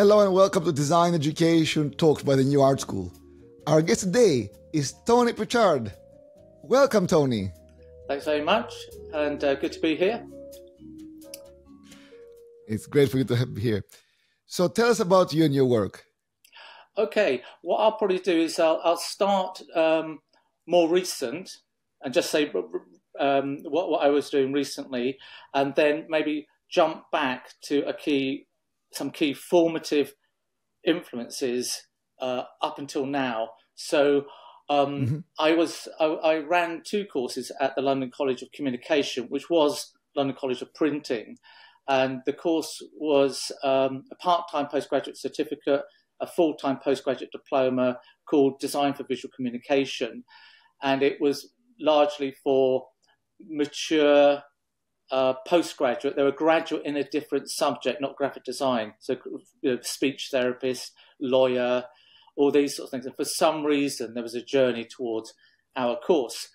Hello and welcome to Design Education Talks by the New Art School. Our guest today is Tony Pritchard. Welcome, Tony. Thanks very much, and uh, good to be here. It's great for you to be here. So, tell us about you and your work. Okay, what I'll probably do is I'll, I'll start um, more recent and just say um, what, what I was doing recently, and then maybe jump back to a key, some key formative influences uh, up until now. So um, mm-hmm. I was I, I, ran two courses at the London College of Communication, which was London College of Printing, and the course was um, a part-time postgraduate certificate, a full-time postgraduate diploma called Design for Visual Communication, and it was largely for mature postgraduate. They were graduate in a different subject, not graphic design. So, you know, speech therapist, lawyer, all these sort of things. And for some reason, there was a journey towards our course,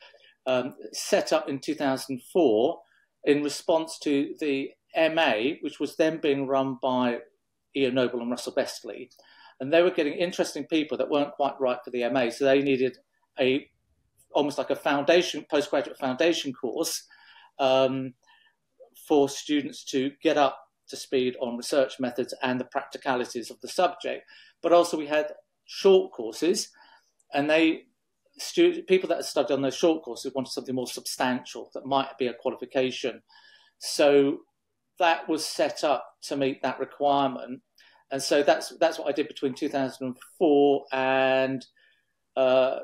um, set up in 2004 in response to the MA, which was then being run by Ian Noble and Russell Bestley. And they were getting interesting people that weren't quite right for the MA. So they needed a almost like a foundation, postgraduate foundation course um, for students to get up to speed on research methods and the practicalities of the subject. But also, we had short courses, and they student, people that studied on those short courses wanted something more substantial that might be a qualification. So that was set up to meet that requirement, and so that's that's what I did between 2004 and uh,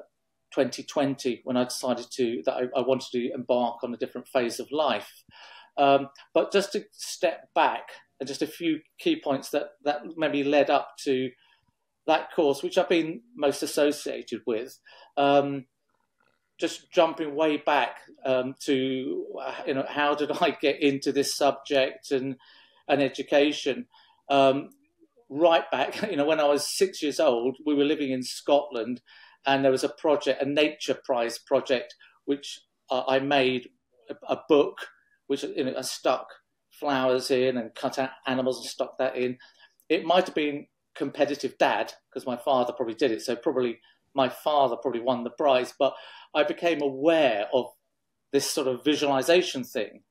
2020 when I decided to that I, I, wanted to embark on a different phase of life. Um, but just to step back and just a few key points that that maybe led up to that course, which I've been most associated with. Um, just jumping way back um, to you know how did I get into this subject and and education. Um, right back, you know, when I was six years old, we were living in Scotland, and there was a project, a nature prize project, which uh, I made a, book, which you know I stuck flowers in and cut out animals and stuck that in. It might have been competitive dad because my father probably did it. So probably my father probably won the prize. But I became aware of this sort of visualization thing.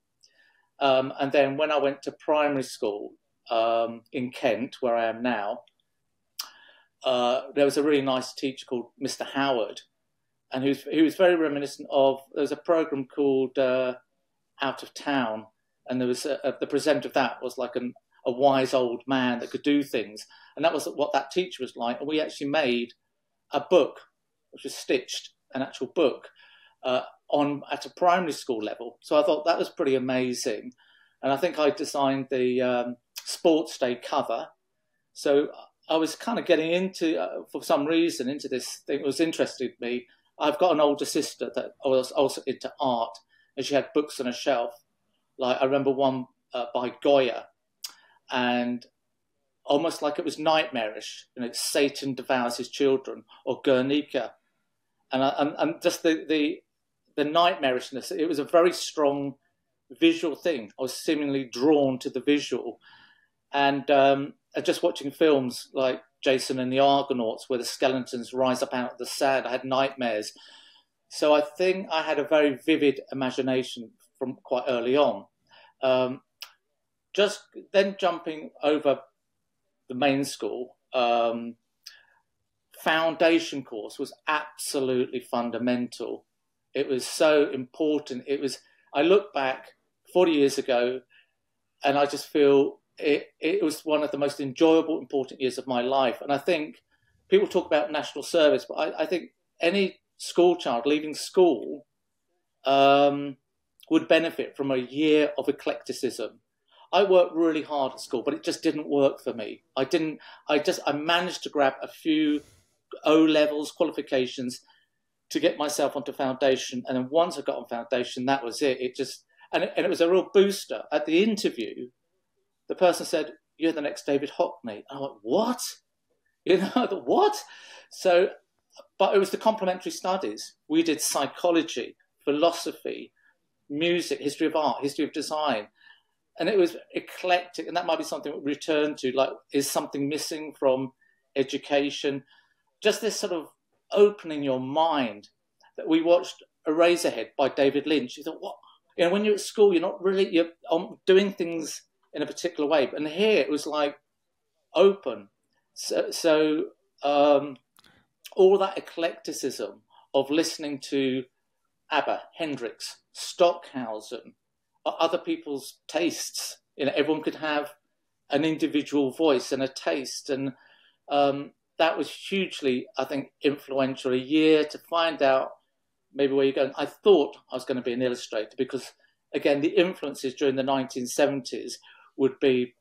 Um, and then when I went to primary school um, in Kent, where I am now, uh, there was a really nice teacher called Mr. Howard, and he was, he was very reminiscent of there was a program called uh, Out of Town, and there was a, a, the present of that was like an, a wise old man that could do things, and that was what that teacher was like. And we actually made a book, which was stitched, an actual book, uh, on at a primary school level. So I thought that was pretty amazing, and I think I designed the um, sports day cover. So I was kind of getting into, uh, for some reason, into this thing. It was interested me. I've got an older sister that was also into art, and she had books on a shelf. Like I remember one uh, by Goya, and almost like it was nightmarish. You know, Satan devours his children, or Guernica, and and, and just the, the the nightmarishness. It was a very strong visual thing. I was seemingly drawn to the visual, and um, just watching films like Jason and the Argonauts, where the skeletons rise up out of the sand. I had nightmares. So I think I had a very vivid imagination from quite early on. Um, just then jumping over the main school, um, foundation course was absolutely fundamental. It was so important. It was. I look back 40 years ago, and I just feel it, it was one of the most enjoyable, important years of my life. And I think people talk about national service, but I, I think any school child leaving school um, would benefit from a year of eclecticism I worked really hard at school, but it just didn't work for me. I didn't. I just. I managed to grab a few O levels qualifications to get myself onto foundation, and then once I got on foundation, that was it. It just and it, and it was a real booster. At the interview, the person said, "You're the next David Hockney." I went, "What?" You know, what? So, but it was the complementary studies. We did psychology, philosophy, music, history of art, history of design and it was eclectic, and that might be something we return to. Like, is something missing from education? Just this sort of opening your mind that we watched Eraserhead by David Lynch. You thought, what? You know, when you're at school, you're not really you're um, doing things in a particular way, and here it was like open. So, so um, all that eclecticism of listening to ABBA, Hendrix, Stockhausen, other people's tastes. You know, everyone could have an individual voice and a taste, and um, that was hugely, I think, influential. A year to find out maybe where you're going. I thought I was going to be an illustrator because, again, the influences during the 1970s would be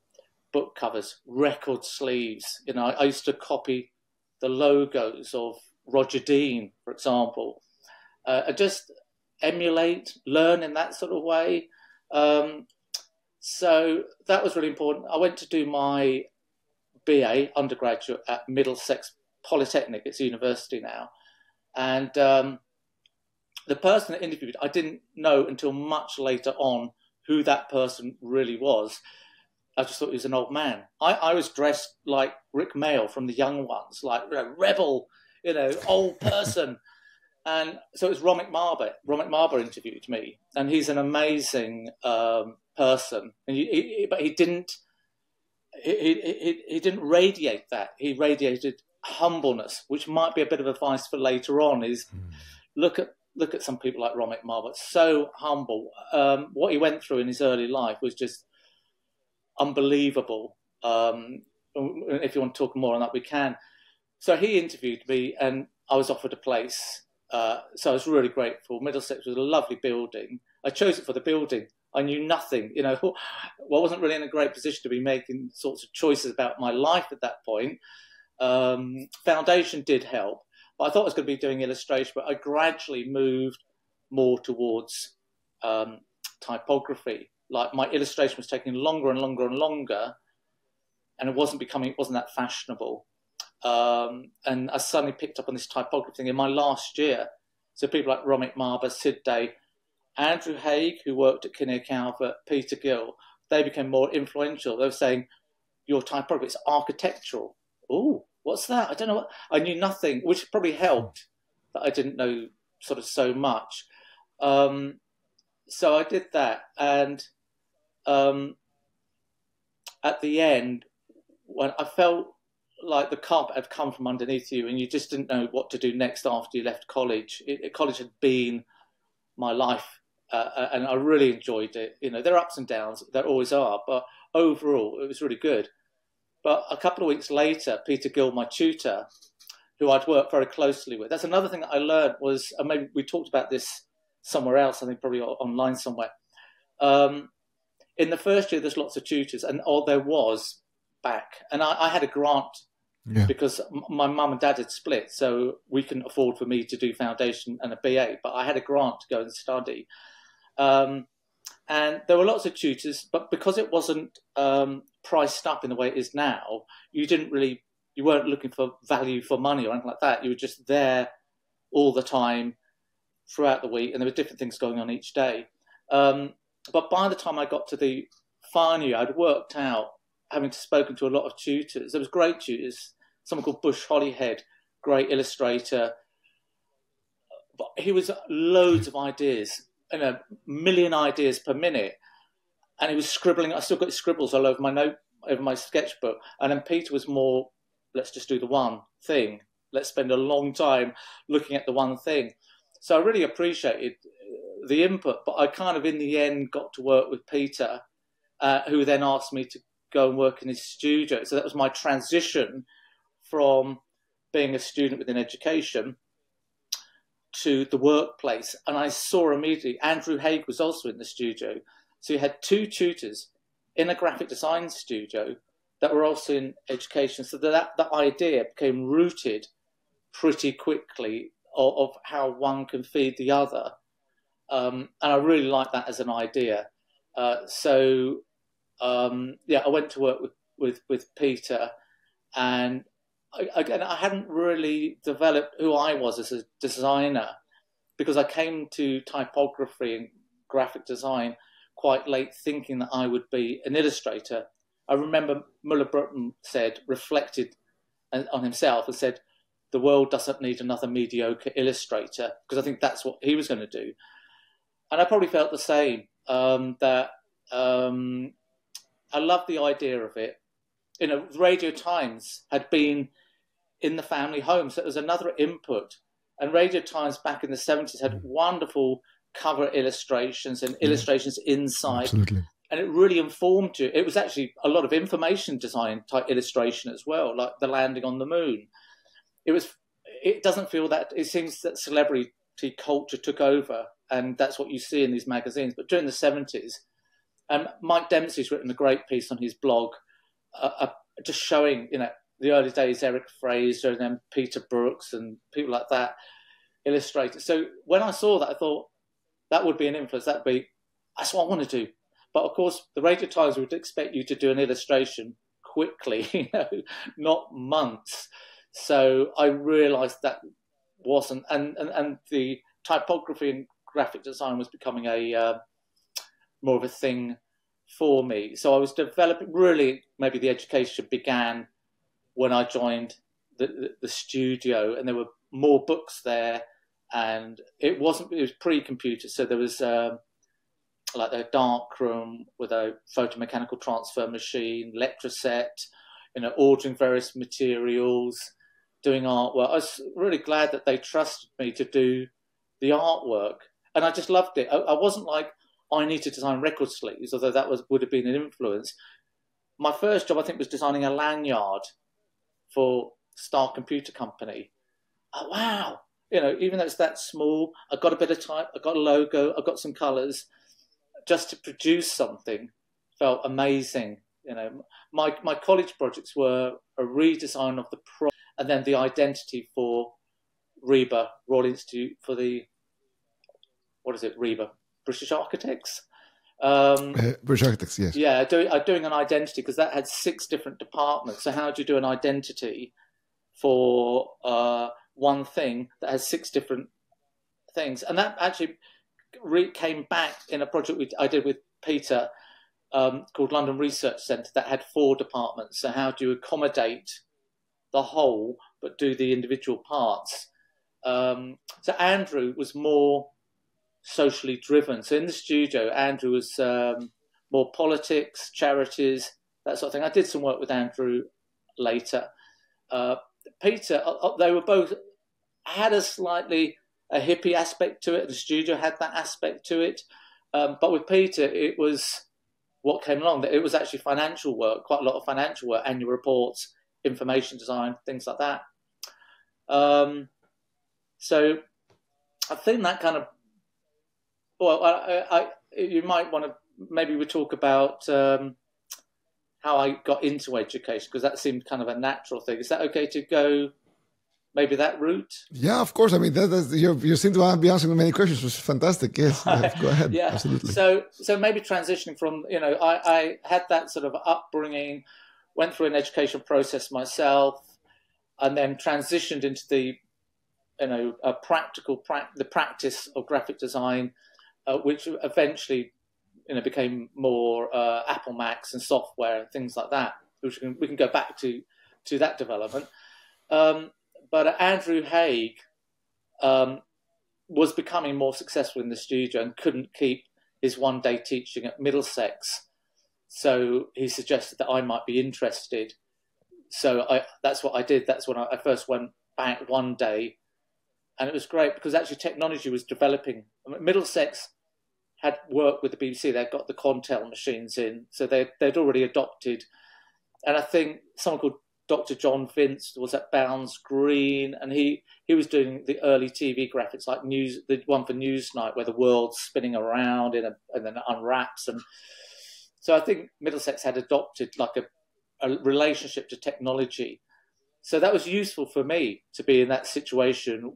book covers, record sleeves. You know, I, I used to copy the logos of Roger Dean, for example. Uh, just emulate, learn in that sort of way. Um, so that was really important. I went to do my BA undergraduate at Middlesex Polytechnic. It's a university now, and um, the person that interviewed, I didn't know until much later on who that person really was. I just thought he was an old man. I, I was dressed like Rick Mayall from The Young Ones, like you know, rebel, you know, old person. And so it was Romek Marber. Romek Marber interviewed me, and he's an amazing um, person. And he, he, but he didn't he, he, he didn't radiate that. He radiated humbleness, which might be a bit of advice for later on. Is mm. look at look at some people like Romek Marber, so humble. Um, what he went through in his early life was just unbelievable. Um, if you want to talk more on that, we can. So he interviewed me, and I was offered a place uh, so I was really grateful. Middlesex was a lovely building. I chose it for the building. I knew nothing, you know. Well, I wasn't really in a great position to be making sorts of choices about my life at that point. Um, foundation did help, but I thought I was going to be doing illustration. But I gradually moved more towards um, typography. Like my illustration was taking longer and longer and longer, and it wasn't becoming, it wasn't that fashionable. Um, and I suddenly picked up on this typography thing in my last year. So people like Romek Marber, Sid Day, Andrew Haigh, who worked at Kinneir Calvert, Peter Gill, they became more influential. They were saying, your typography is architectural. Oh, what's that? I don't know. What, I knew nothing, which probably helped that I didn't know sort of so much. Um, so I did that. And um, at the end, when I felt like the carpet had come from underneath you and you just didn't know what to do next after you left college. It, college had been my life uh, uh, and I really enjoyed it. You know, there are ups and downs, there always are, but overall it was really good. But a couple of weeks later, Peter Gill, my tutor, who I'd worked very closely with, that's another thing that I learned was, and maybe we talked about this somewhere else, I think probably online somewhere. Um, in the first year, there's lots of tutors, and or there was back, and I, I had a grant yeah. because my mum and dad had split, so we couldn't afford for me to do foundation and a BA. But I had a grant to go and study, um, and there were lots of tutors. But because it wasn't um, priced up in the way it is now, you didn't really, you weren't looking for value for money or anything like that. You were just there all the time throughout the week, and there were different things going on each day. Um, but by the time I got to the final year, I'd worked out having spoken to a lot of tutors. There was great tutors, someone called Bush Hollyhead, great illustrator. But he was loads of ideas, and a million ideas per minute. And he was scribbling. I still got scribbles all over my note, over my sketchbook. And then Peter was more, let's just do the one thing. Let's spend a long time looking at the one thing. So I really appreciated the input, but I kind of in the end got to work with Peter, uh, who then asked me to go and work in his studio. So that was my transition from being a student within education to the workplace. And I saw immediately Andrew Haigh was also in the studio. So you had two tutors in a graphic design studio that were also in education. So that, that idea became rooted pretty quickly of, of how one can feed the other. Um, and I really like that as an idea. Uh, so um, yeah, I went to work with, with, with Peter, and I, again, I hadn't really developed who I was as a designer because I came to typography and graphic design quite late thinking that I would be an illustrator. I remember Muller Broughton said, reflected on himself and said, the world doesn't need another mediocre illustrator, because I think that's what he was going to do. And I probably felt the same, um, that um, I love the idea of it. You know, Radio Times had been in the family home, so it was another input. And Radio Times back in the 70s had wonderful cover illustrations and yeah. illustrations inside. Absolutely. And it really informed you. It was actually a lot of information design type illustration as well, like the landing on the moon. It was. It doesn't feel that. It seems that celebrity culture took over, and that's what you see in these magazines. But during the seventies, um, Mike Dempsey's written a great piece on his blog, uh, uh, just showing you know the early days, Eric Fraser and then Peter Brookes and people like that illustrated. So when I saw that, I thought that would be an influence. That'd be that's what I want to do. But of course, the Radio Times would expect you to do an illustration quickly, you know, not months. So I realised that wasn't, and, and, and the typography and graphic design was becoming a uh, more of a thing for me. So I was developing. Really, maybe the education began when I joined the, the, the studio, and there were more books there and it wasn't it was pre-computer so there was um, like a dark room with a photomechanical transfer machine Letraset you know ordering various materials doing artwork i was really glad that they trusted me to do the artwork and i just loved it i, I wasn't like i need to design record sleeves although that was would have been an influence my first job i think was designing a lanyard for star computer company oh, wow you know, even though it's that small, I've got a bit of type, I've got a logo, I've got some colours. Just to produce something felt amazing. You know, my my college projects were a redesign of the pro, and then the identity for RIBA Royal Institute for the what is it, RIBA? British Architects. Um, uh, British Architects, yes. Yeah, doing uh, doing an identity because that had six different departments. So how do you do an identity for uh, one thing that has six different things. And that actually re- came back in a project we, I did with Peter um, called London Research Centre that had four departments. So, how do you accommodate the whole but do the individual parts? Um, so, Andrew was more socially driven. So, in the studio, Andrew was um, more politics, charities, that sort of thing. I did some work with Andrew later. Uh, Peter, uh, uh, they were both had a slightly a hippie aspect to it. The studio had that aspect to it, um, but with Peter, it was what came along. That it was actually financial work, quite a lot of financial work, annual reports, information design, things like that. Um, so I think that kind of well, I, I, you might want to maybe we talk about um, how I got into education because that seemed kind of a natural thing. Is that okay to go? maybe that route? Yeah, of course. I mean, that, you you seem to be answering many questions, which is fantastic. Yes, go ahead. yeah, absolutely. So, so maybe transitioning from you know, I, I had that sort of upbringing, went through an education process myself, and then transitioned into the you know a practical pra- the practice of graphic design, uh, which eventually you know became more uh, Apple Macs and software and things like that. Which we can, we can go back to to that development. Um, but Andrew Haigh um, was becoming more successful in the studio and couldn't keep his one day teaching at Middlesex. So he suggested that I might be interested. So I, that's what I did. That's when I, I first went back one day. And it was great because actually technology was developing. Middlesex had worked with the BBC. They'd got the Quantel machines in. So they, they'd already adopted. And I think someone called Dr. John Vince was at Bounds Green, and he, he was doing the early TV graphics, like news, the one for Newsnight, where the world's spinning around a, and then unwraps. And so I think Middlesex had adopted like a, a relationship to technology. So that was useful for me to be in that situation,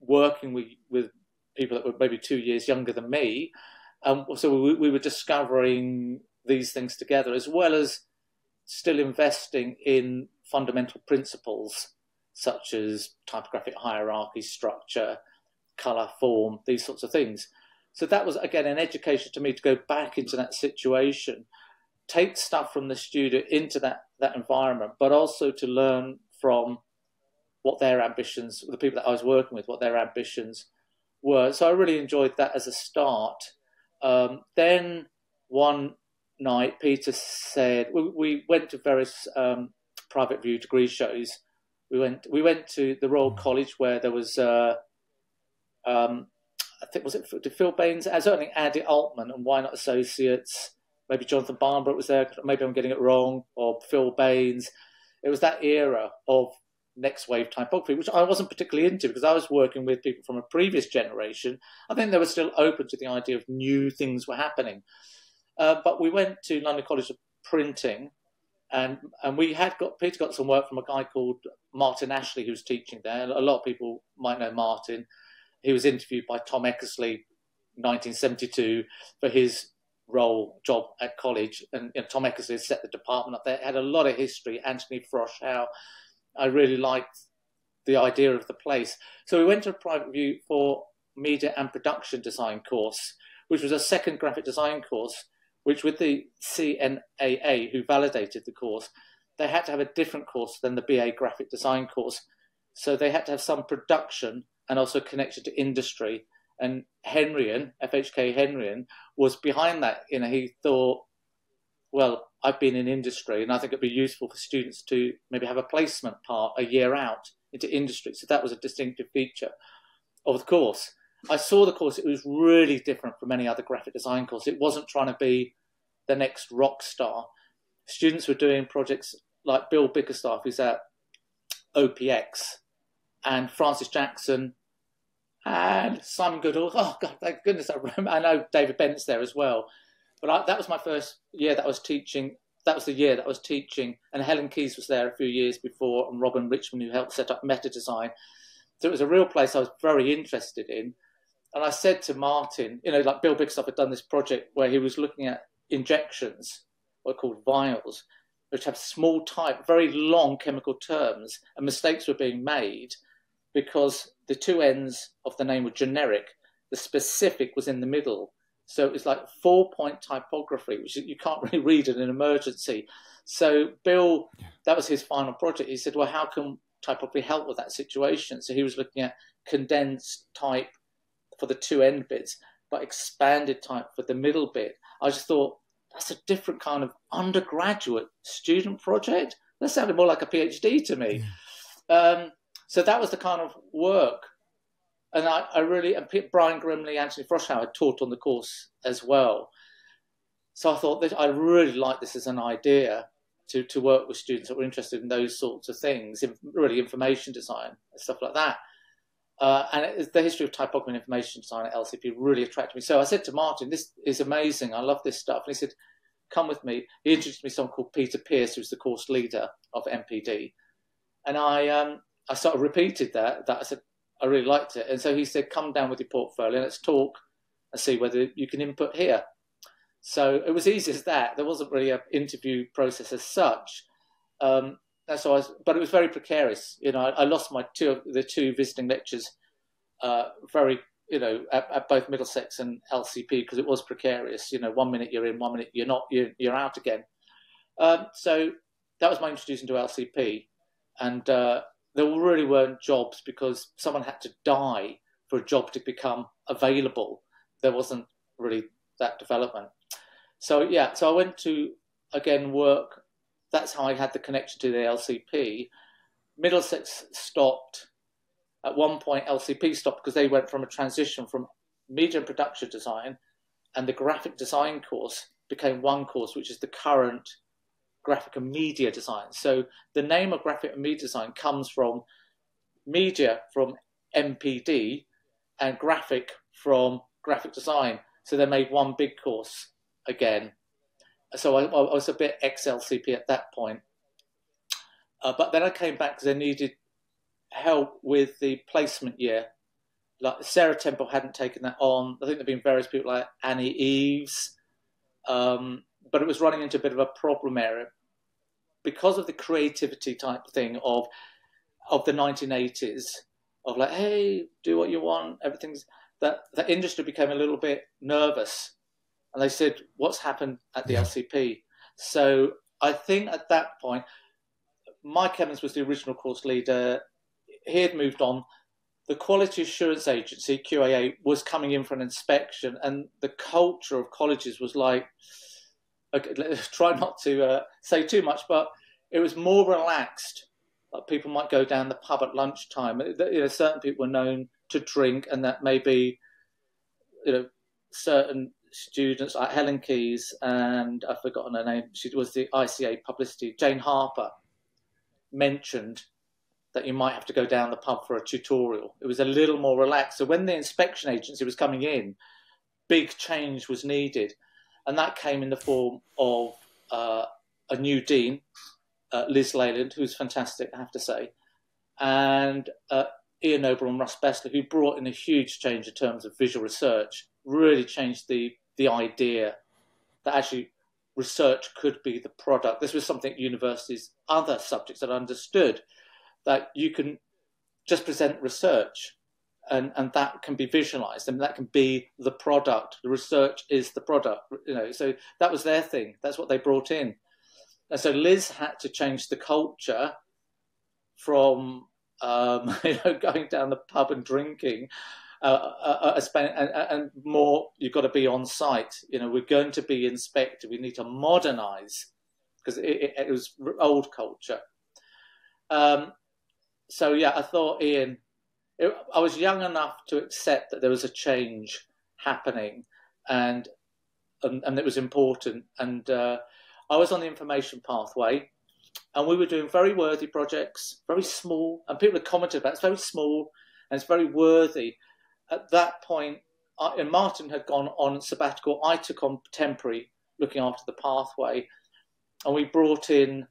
working with, with people that were maybe two years younger than me. Um, so we, we were discovering these things together, as well as still investing in fundamental principles such as typographic hierarchy, structure, color, form, these sorts of things. So that was again an education to me to go back into that situation, take stuff from the student into that that environment, but also to learn from what their ambitions, the people that I was working with, what their ambitions were. So I really enjoyed that as a start. Um, then one night, Peter said we, we went to various um, private view degree shows. We went we went to the Royal College where there was uh, um, I think was it did Phil Baines, uh, certainly Andy Altman and Why Not Associates. Maybe Jonathan Barnbrook was there. Maybe I'm getting it wrong. Or Phil Baines. It was that era of next wave typography, which I wasn't particularly into because I was working with people from a previous generation. I think they were still open to the idea of new things were happening. Uh, but we went to London College of Printing, and and we had got Peter got some work from a guy called Martin Ashley who's teaching there. A lot of people might know Martin. He was interviewed by Tom Eckersley, 1972, for his role job at college, and you know, Tom Eckersley set the department up there. It had a lot of history. Anthony Froshaug, I really liked the idea of the place. So we went to a private view for media and production design course, which was a second graphic design course, which with the CNAA who validated the course, they had to have a different course than the BA graphic design course. So they had to have some production and also connection to industry. And Henrion, FHK Henrion, was behind that. You know, he thought, well, I've been in industry, and I think it'd be useful for students to maybe have a placement part a year out into industry. So that was a distinctive feature of the course. I saw the course; it was really different from any other graphic design course. It wasn't trying to be the next rock star. Students were doing projects like Bill Bickerstaff, who's at OPX, and Francis Jackson, and Simon Goodall. Oh God, thank goodness I remember. I know David Bennett's there as well. But I, that was my first year that I was teaching. That was the year that I was teaching, and Helen Keyes was there a few years before, and Robin Richmond, who helped set up Meta Design. So it was a real place I was very interested in. And I said to Martin, you know, like Bill Bickerstaff had done this project where he was looking at injections, what are called vials, which have small type, very long chemical terms, and mistakes were being made because the two ends of the name were generic. The specific was in the middle. So it's like four point typography, which you can't really read in an emergency. So Bill, that was his final project. He said, well, how can typography help with that situation? So he was looking at condensed type for the two end bits, but expanded type for the middle bit. I just thought that's a different kind of undergraduate student project. That sounded more like a PhD to me. Um, so that was the kind of work and I, I really and Brian Grimbly, Anthony Froshaug had taught on the course as well. So I thought that I really like this as an idea to to work with students that were interested in those sorts of things, really information design and stuff like that. Uh, and it, the history of typography and information design at LCP really attracted me. So I said to Martin, "This is amazing. I love this stuff." And he said, "Come with me." He introduced me to someone called Peter Pierce, who's the course leader of MPD, and I um, I sort of repeated that. That I said, I really liked it. And so he said, come down with your portfolio, let's talk and see whether you can input here. So it was easy as that. There wasn't really an interview process as such. Um, that's but it was very precarious. You know, I, I lost my two the two visiting lectures uh, very, you know, at, at, both Middlesex and LCP because it was precarious. You know, one minute you're in, one minute you're not, you're, you're out again. Um, so that was my introduction to LCP, and uh, there really weren't jobs because someone had to die for a job to become available. There wasn't really that development. So yeah, so I went to again work. That's how I had the connection to the LCP. Middlesex stopped at one point. LCP stopped because they went from a transition from media and production design, and the graphic design course became one course, which is the current graphic and media design. So the name of graphic and media design comes from media from MPD and graphic from graphic design. So they made one big course again. So I, I was a bit XLCP at that point. Uh, but then I came back because I needed help with the placement year. Like Sarah Temple hadn't taken that on. I think there've been various people like Annie Eves, um, but it was running into a bit of a problem area because of the creativity type thing of of the 1980s of like, hey, do what you want, everything's that the industry became a little bit nervous, and they said, "What's happened at the yeah. LCP?" So I think at that point, Mike Evans was the original course leader. He had moved on. The Quality Assurance Agency (QAA) was coming in for an inspection, and the culture of colleges was like, let's try not to uh, say too much, but it was more relaxed. Like people might go down the pub at lunchtime. You know, certain people were known to drink, and that maybe you know certain students like Helen Keys and I've forgotten her name. She was the ICA publicity. Jane Harper mentioned that you might have to go down the pub for a tutorial. It was a little more relaxed. So when the inspection agency was coming in, big change was needed, and that came in the form of uh, a new dean, uh, Liz Leyland, who's fantastic, I have to say, and uh, Ian Noble and Russ Bestley, who brought in a huge change in terms of visual research, really changed the the idea that actually research could be the product. This was something universities, other subjects had understood that you can just present research and, and that can be visualized and that can be the product. The research is the product, you know. So that was their thing. That's what they brought in. And so Liz had to change the culture from um, you know, going down the pub and drinking, uh, uh, uh and, and, more. You've got to be on site. You know, we're going to be inspected. We need to modernise because it, it, it, was old culture. Um, so yeah, I thought Ian. It, I was young enough to accept that there was a change happening, and and, and it was important. And uh, I was on the information pathway and we were doing very worthy projects, very small, and people had commented about it's very small and it's very worthy. At that point, I, and Martin had gone on sabbatical. I took on temporary, looking after the pathway, and we brought in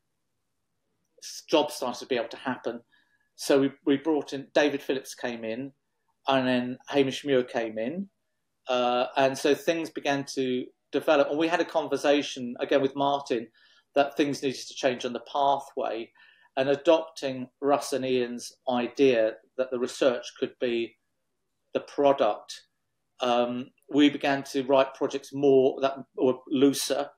jobs started to be able to happen. So we, we brought in David Phillips came in, and then Hamish Muir came in, uh, and so things began to develop. And we had a conversation again with Martin that things needed to change on the pathway and adopting Russ and Ian's idea that the research could be the product. Um, we began to write projects more that were looser,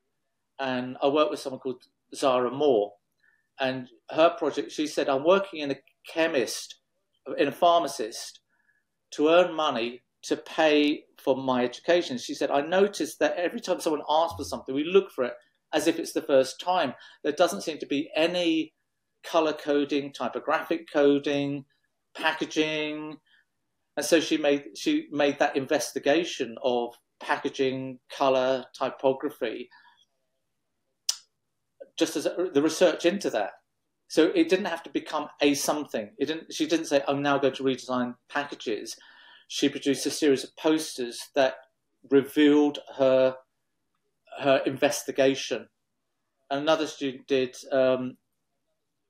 and I worked with someone called Zara Moore, and her project. She said, "I'm working in a chemist, in a pharmacist, to earn money to pay for my education." She said, "I noticed that every time someone asks for something, we look for it as if it's the first time. There doesn't seem to be any color coding, typographic coding, packaging. And so she made she made that investigation of packaging, color, typography, just as the research into that. So it didn't have to become a something. It didn't. She didn't say, "I'm now going to redesign packages." She produced a series of posters that revealed her her investigation. And another student did um,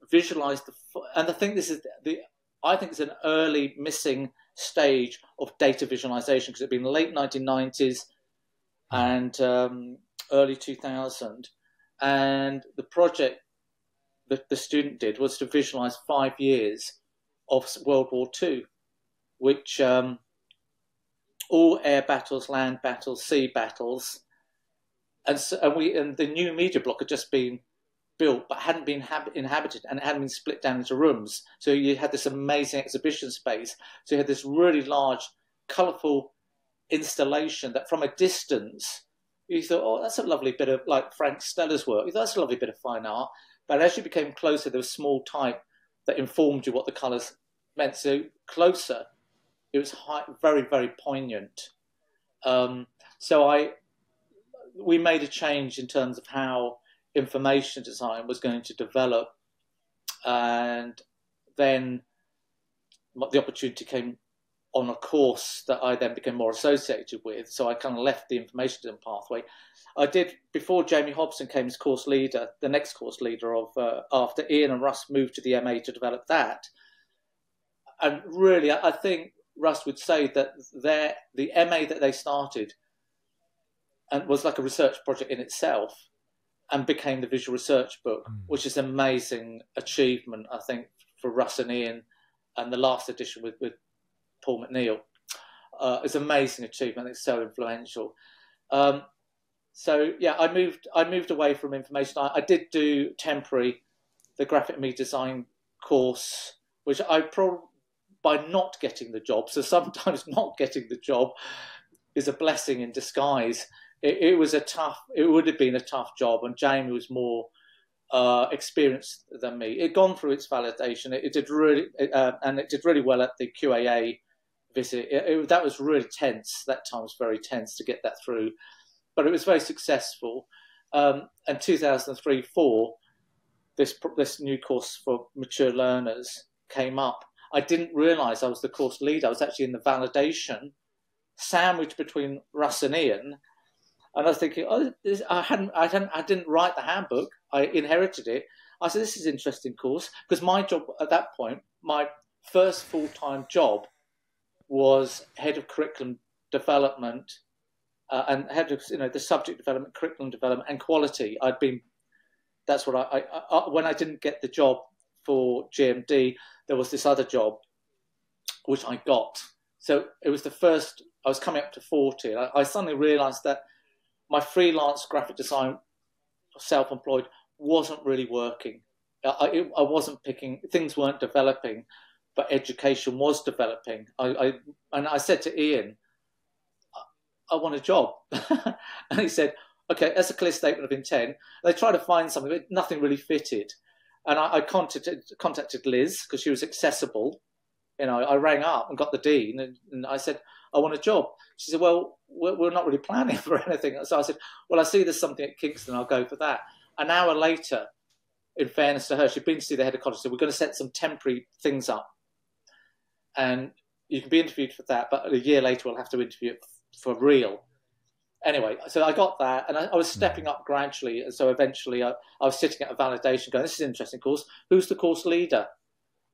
visualize the, and I think this is the, I think it's an early missing stage of data visualization because it'd been late 1990s and um, early 2000, and the project that the student did was to visualize five years of World War II, which um, all air battles, land battles, sea battles, and so, and we and the new media block had just been built but hadn't been inhabited and it hadn't been split down into rooms. So you had this amazing exhibition space. So you had this really large, colourful installation that from a distance you thought, oh, that's a lovely bit of like Frank Stella's work. Thought that's a lovely bit of fine art. But as you became closer, there was small type that informed you what the colours meant. So closer, it was high, very, very poignant. Um, so I we made a change in terms of how information design was going to develop, and then the opportunity came on a course that I then became more associated with. So I kind of left the information pathway. I did before Jamie Hobson came as course leader, the next course leader of uh, after Ian and Russ moved to the MA to develop that. And really, I think Russ would say that their the MA that they started and was like a research project in itself and became the visual research book, mm. which is an amazing achievement, I think, for Russ and Ian and the last edition with, with Paul McNeil. uh, it's an amazing achievement. It's so influential. Um, so yeah, I moved I moved away from information. I, I did do temporary the graphic media design course, which I probably by not getting the job. So sometimes not getting the job is a blessing in disguise. It, it was a tough. It would have been a tough job, and Jamie was more uh, experienced than me. It had gone through its validation. It, it did really, uh, and it did really well at the QAA visit. It, that was really tense. That time was very tense to get that through, but it was very successful. Um, and 2003 4 this this new course for mature learners came up. I didn't realise I was the course leader. I was actually in the validation, sandwiched between Russ and Ian. And I was thinking, oh, this, I hadn't, I hadn't, I didn't write the handbook. I inherited it. I said, this is an interesting course because my job at that point, my first full time job was head of curriculum development uh, and head of you know the subject development, curriculum development, and quality. I'd been that's what I, I, I, when I didn't get the job for GMD, there was this other job which I got. So it was the first. I was coming up to forty. I, I suddenly realised that my freelance graphic design, self-employed, wasn't really working. I, I wasn't picking. Things weren't developing, but education was developing. I, I and I said to Ian, I want a job, and he said, okay, that's a clear statement of intent. they tried to find something, but nothing really fitted. And I, I contacted, contacted Liz because she was accessible. You know, I rang up and got the dean, and, and I said, I want a job. She said, Well, we're, we're, not really planning for anything. So I said, Well, I see there's something at Kingston. I'll go for that. An hour later, in fairness to her, she'd been to see the head of college. Said, We're going to set some temporary things up, and you can be interviewed for that. But a year later, we'll have to interview for real anyway, so I got that, and I, I, was stepping hmm. up gradually. And so eventually, I, I, was sitting at a validation, going, "This is an interesting course. Who's the course leader?"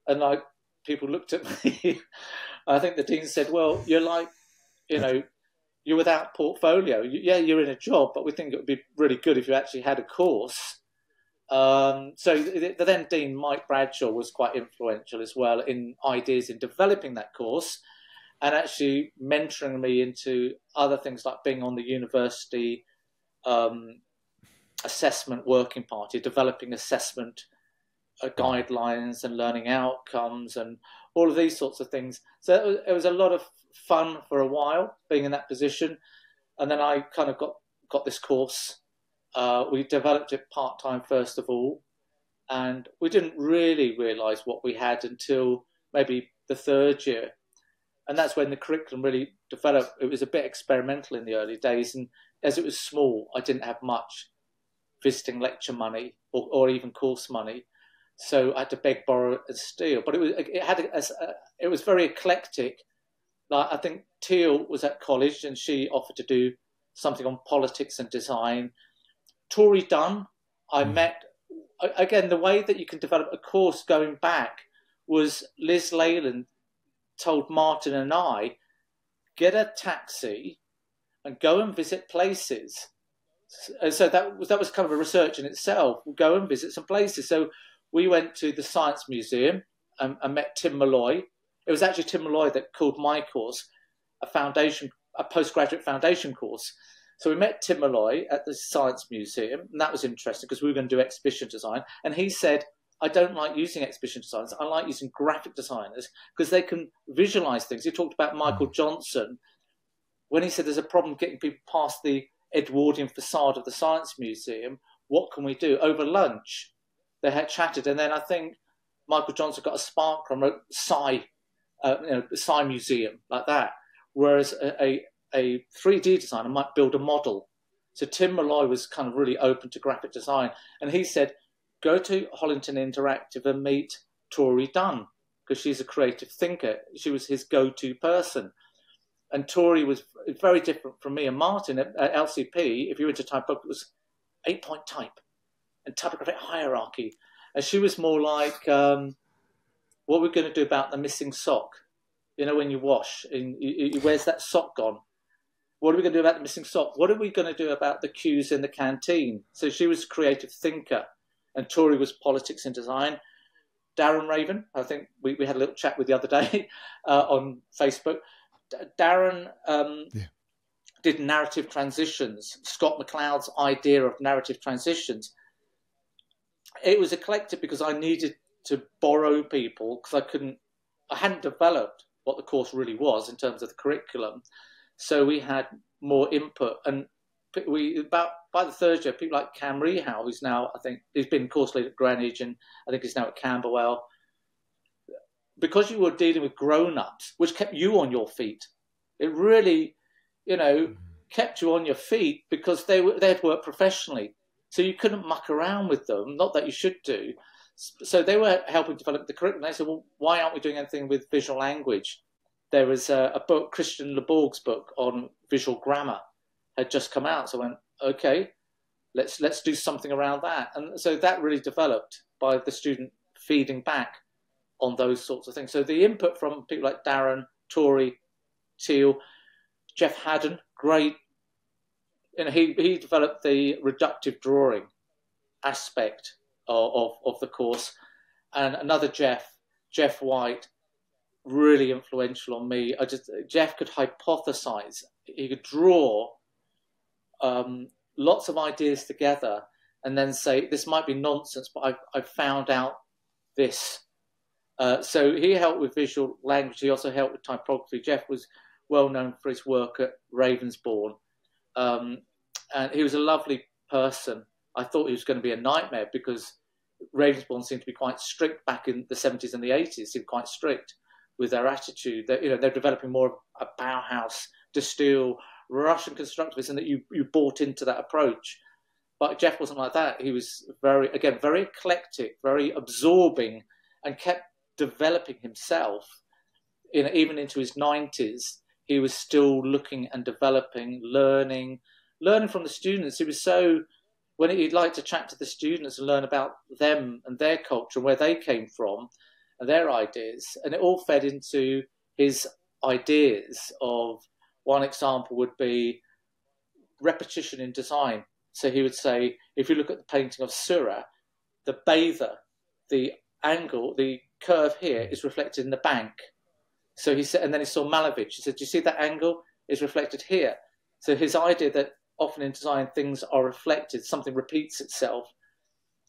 And like people looked at me. I think the dean said, "Well, you're like, you know, you're without portfolio. You, yeah, you're in a job, but we think it would be really good if you actually had a course." Um, so the, the then dean Mike Bradshaw was quite influential as well in ideas in developing that course and actually mentoring me into other things like being on the university um, assessment working party, developing assessment uh, guidelines and learning outcomes and all of these sorts of things. So it was, it was, a lot of fun for a while being in that position, and then I kind of got got this course. Uh, we developed it part time first of all, and we didn't really realise what we had until maybe the third year and that's when the curriculum really developed. It was a bit experimental in the early days, and as it was small, I didn't have much visiting lecture money or, or even course money, so I had to beg, borrow, and steal. But it was it had a, a, it was very eclectic. Like I think Teal was at college, and she offered to do something on politics and design. Tori Dunn, I mm. met again. The way that you can develop a course going back was Liz Leyland told Martin and I, get a taxi and go and visit places. And so that was that was kind of a research in itself. We'll go and visit some places. So we went to the Science Museum and, and met Tim Malloy. It was actually Tim Malloy that called my course a foundation, a postgraduate foundation course. So we met Tim Malloy at the Science Museum, and that was interesting because we were going to do exhibition design. And he said, I don't like using exhibition designers. I like using graphic designers because they can visualize things. You talked about Michael mm. Johnson when he said there's a problem getting people past the Edwardian facade of the Science Museum. What can we do? Over lunch, they had chatted, and then I think Michael Johnson got a spark from a Psi, uh, you know, Psi museum like that. Whereas a, a, a 3D designer might build a model. So Tim Malloy was kind of really open to graphic design, and he said go to Hollington Interactive and meet Tori Dunn because she's a creative thinker. She was his go-to person. And Tori was very different from me and Martin at, at LCP. If you were to type up, it was eight-point type and typographic hierarchy. And she was more like, um, what are we going to do about the missing sock? You know, when you wash, and you, you, where's that sock gone? What are we going to do about the missing sock? What are we going to do about the cues in the canteen? So she was a creative thinker and Tori was politics and design. Darren Raven, I think we, we had a little chat with the other day uh, on Facebook. Darren um, yeah. did narrative transitions. Scott McCloud's idea of narrative transitions. It was eclectic because I needed to borrow people because I couldn't, I hadn't developed what the course really was in terms of the curriculum. So we had more input, and we about by the third year, people like Cam Rehow, who's now I think he's been course leader at Greenwich, and I think he's now at Camberwell. Because you were dealing with grown-ups, which kept you on your feet, it really, you know, mm-hmm. kept you on your feet because they were they had worked professionally, so you couldn't muck around with them. Not that you should do. So they were helping develop the curriculum. They said, "Well, why aren't we doing anything with visual language?" There was a, a book, Christian Leborg's book on visual grammar, had just come out. So I went, okay, let's let's do something around that. And so that really developed by the student feeding back on those sorts of things. So the input from people like Darren, Tory, Teal, Jeff Haddon, great. You know, he, he developed the reductive drawing aspect of, of, of the course. And another Jeff, Jeff White, really influential on me. I just Jeff could hypothesize. He could draw um, lots of ideas together and then say this might be nonsense, but I've, I've found out this. Uh, so he helped with visual language. He also helped with typography. Jeff was well known for his work at Ravensbourne, um, and he was a lovely person. I thought he was going to be a nightmare because Ravensbourne seemed to be quite strict back in the 70s and the 80s. Seemed quite strict with their attitude. That you know they're developing more of a Bauhaus, De Stijl, Russian constructivism that you, you bought into that approach. But Jeff wasn't like that. He was very, again, very eclectic, very absorbing, and kept developing himself. You know, even into his 90s, he was still looking and developing, learning, learning from the students. He was so, when he'd like to chat to the students and learn about them and their culture and where they came from and their ideas. And it all fed into his ideas of one example would be repetition in design. So he would say, if you look at the painting of Seurat, the bather, the angle, the curve here is reflected in the bank. So he said, and then he saw Malevich. He said, "Do you see that angle is reflected here?" So his idea that often in design things are reflected, something repeats itself,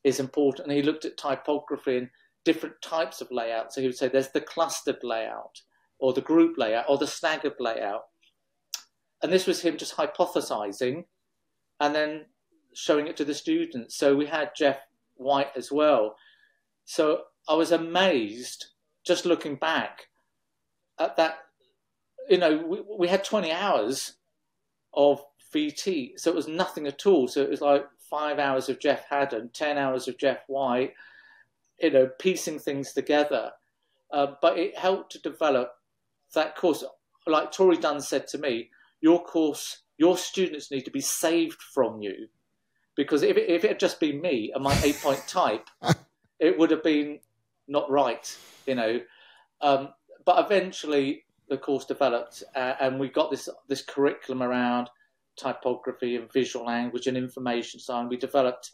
is important. And he looked at typography and different types of layout. So he would say, "There's the clustered layout, or the group layout, or the staggered layout." And this was him just hypothesizing and then showing it to the students. So we had Jeff White as well. So I was amazed just looking back at that. You know, we, we had 20 hours of VT, so it was nothing at all. So it was like five hours of Jeff Haddon, 10 hours of Jeff White, you know, piecing things together. Uh, but it helped to develop that course. Like Tori Dunn said to me, your course, your students need to be saved from you. Because if it, if it had just been me and my eight point type, it would have been not right, you know. Um, but eventually the course developed uh, and we got this, this curriculum around typography and visual language and information design. We developed,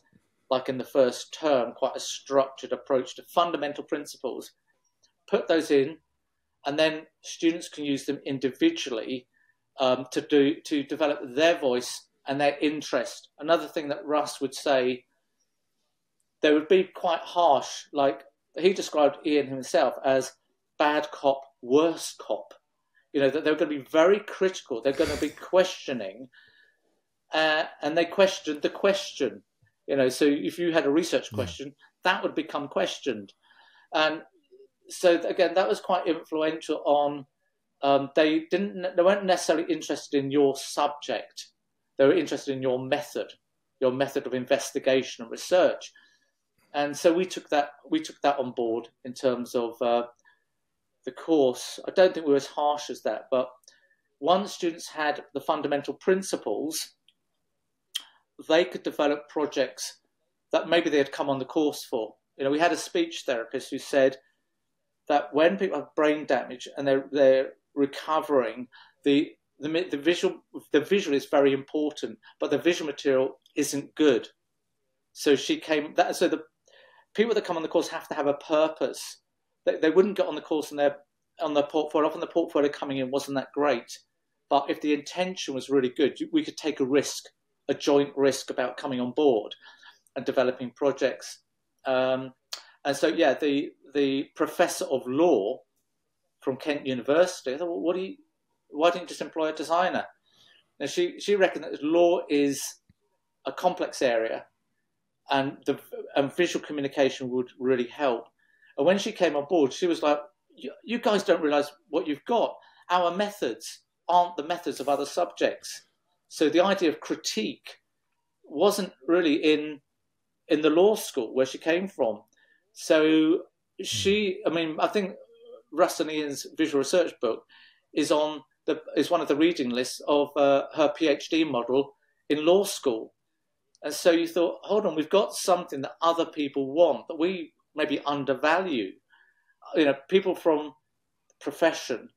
like in the first term, quite a structured approach to fundamental principles. Put those in, and then students can use them individually um, to do to develop their voice and their interest. Another thing that Russ would say, they would be quite harsh. Like he described Ian himself as bad cop, worse cop. You know that they're going to be very critical. They're going to be questioning, uh, and they questioned the question. You know, so if you had a research question, yeah. that would become questioned, and so again, that was quite influential on um, they didn't they weren't necessarily interested in your subject. They were interested in your method your method of investigation and research. And so we took that we took that on board in terms of uh, the course. I don't think we were as harsh as that but once students had the fundamental principles they could develop projects that maybe they had come on the course for you know we had a speech therapist who said that when people have brain damage and they're, they're recovering the the, the visual the visual is very important, but the visual material isn't good. So she came that so the people that come on the course have to have a purpose. They, they wouldn't get on the course and they're on the portfolio, often the portfolio coming in wasn't that great. But if the intention was really good, we could take a risk, a joint risk about coming on board and developing projects. Um, and so, yeah, the the professor of law from Kent University, I thought, well, what do you, why don't you just employ a designer? Now she she reckoned that law is a complex area, and the and visual communication would really help. And when she came on board, she was like, "You guys don't realize what you've got. Our methods aren't the methods of other subjects. So the idea of critique wasn't really in in the law school where she came from. So she, I mean, I think Russ and Ian's visual research book is on the is one of the reading lists of uh, her PhD model in law school. And so you thought, hold on, we've got something that other people want that we maybe undervalue. You know, people from profession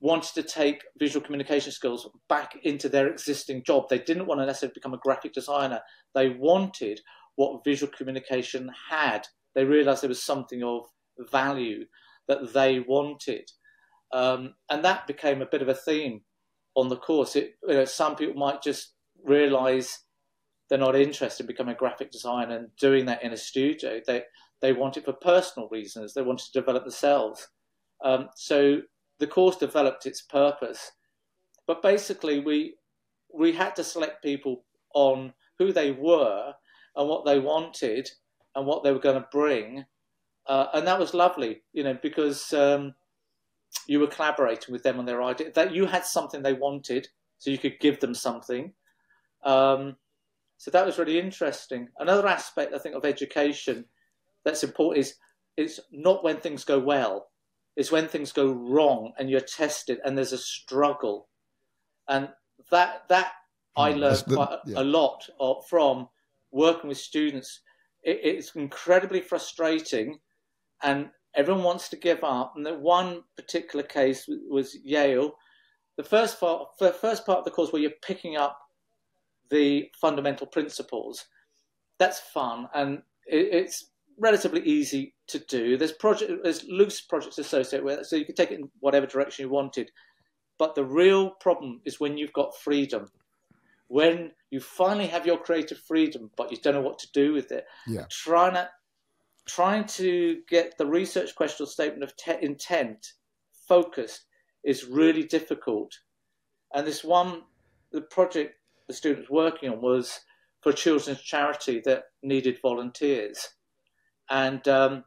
wanted to take visual communication skills back into their existing job. They didn't want to necessarily become a graphic designer. They wanted what visual communication had. They realized there was something of value that they wanted. Um, and that became a bit of a theme on the course. It, you know, some people might just realize they're not interested in becoming a graphic designer and doing that in a studio. They, they want it for personal reasons. They want to develop themselves. Um, so the course developed its purpose, but basically we we had to select people on who they were and what they wanted and what they were going to bring, uh, and that was lovely, you know, because um, you were collaborating with them on their idea that you had something they wanted, so you could give them something. Um, so that was really interesting. Another aspect I think of education that's important is it's not when things go well is when things go wrong and you're tested and there's a struggle. And that that I hmm, learned the, quite yeah. a, lot of, from working with students. It, it's incredibly frustrating, and everyone wants to give up. And the one particular case was Yale. The first part, the first part of the course where you're picking up the fundamental principles, that's fun and it, it's relatively easy to do. There's project, there's loose projects associated with it, so you can take it in whatever direction you wanted. But the real problem is when you've got freedom, when you finally have your creative freedom, but you don't know what to do with it. Yeah. Trying to trying to get the research question or statement of te- intent focused is really difficult. And this one, the project the student was working on was for a children's charity that needed volunteers and um,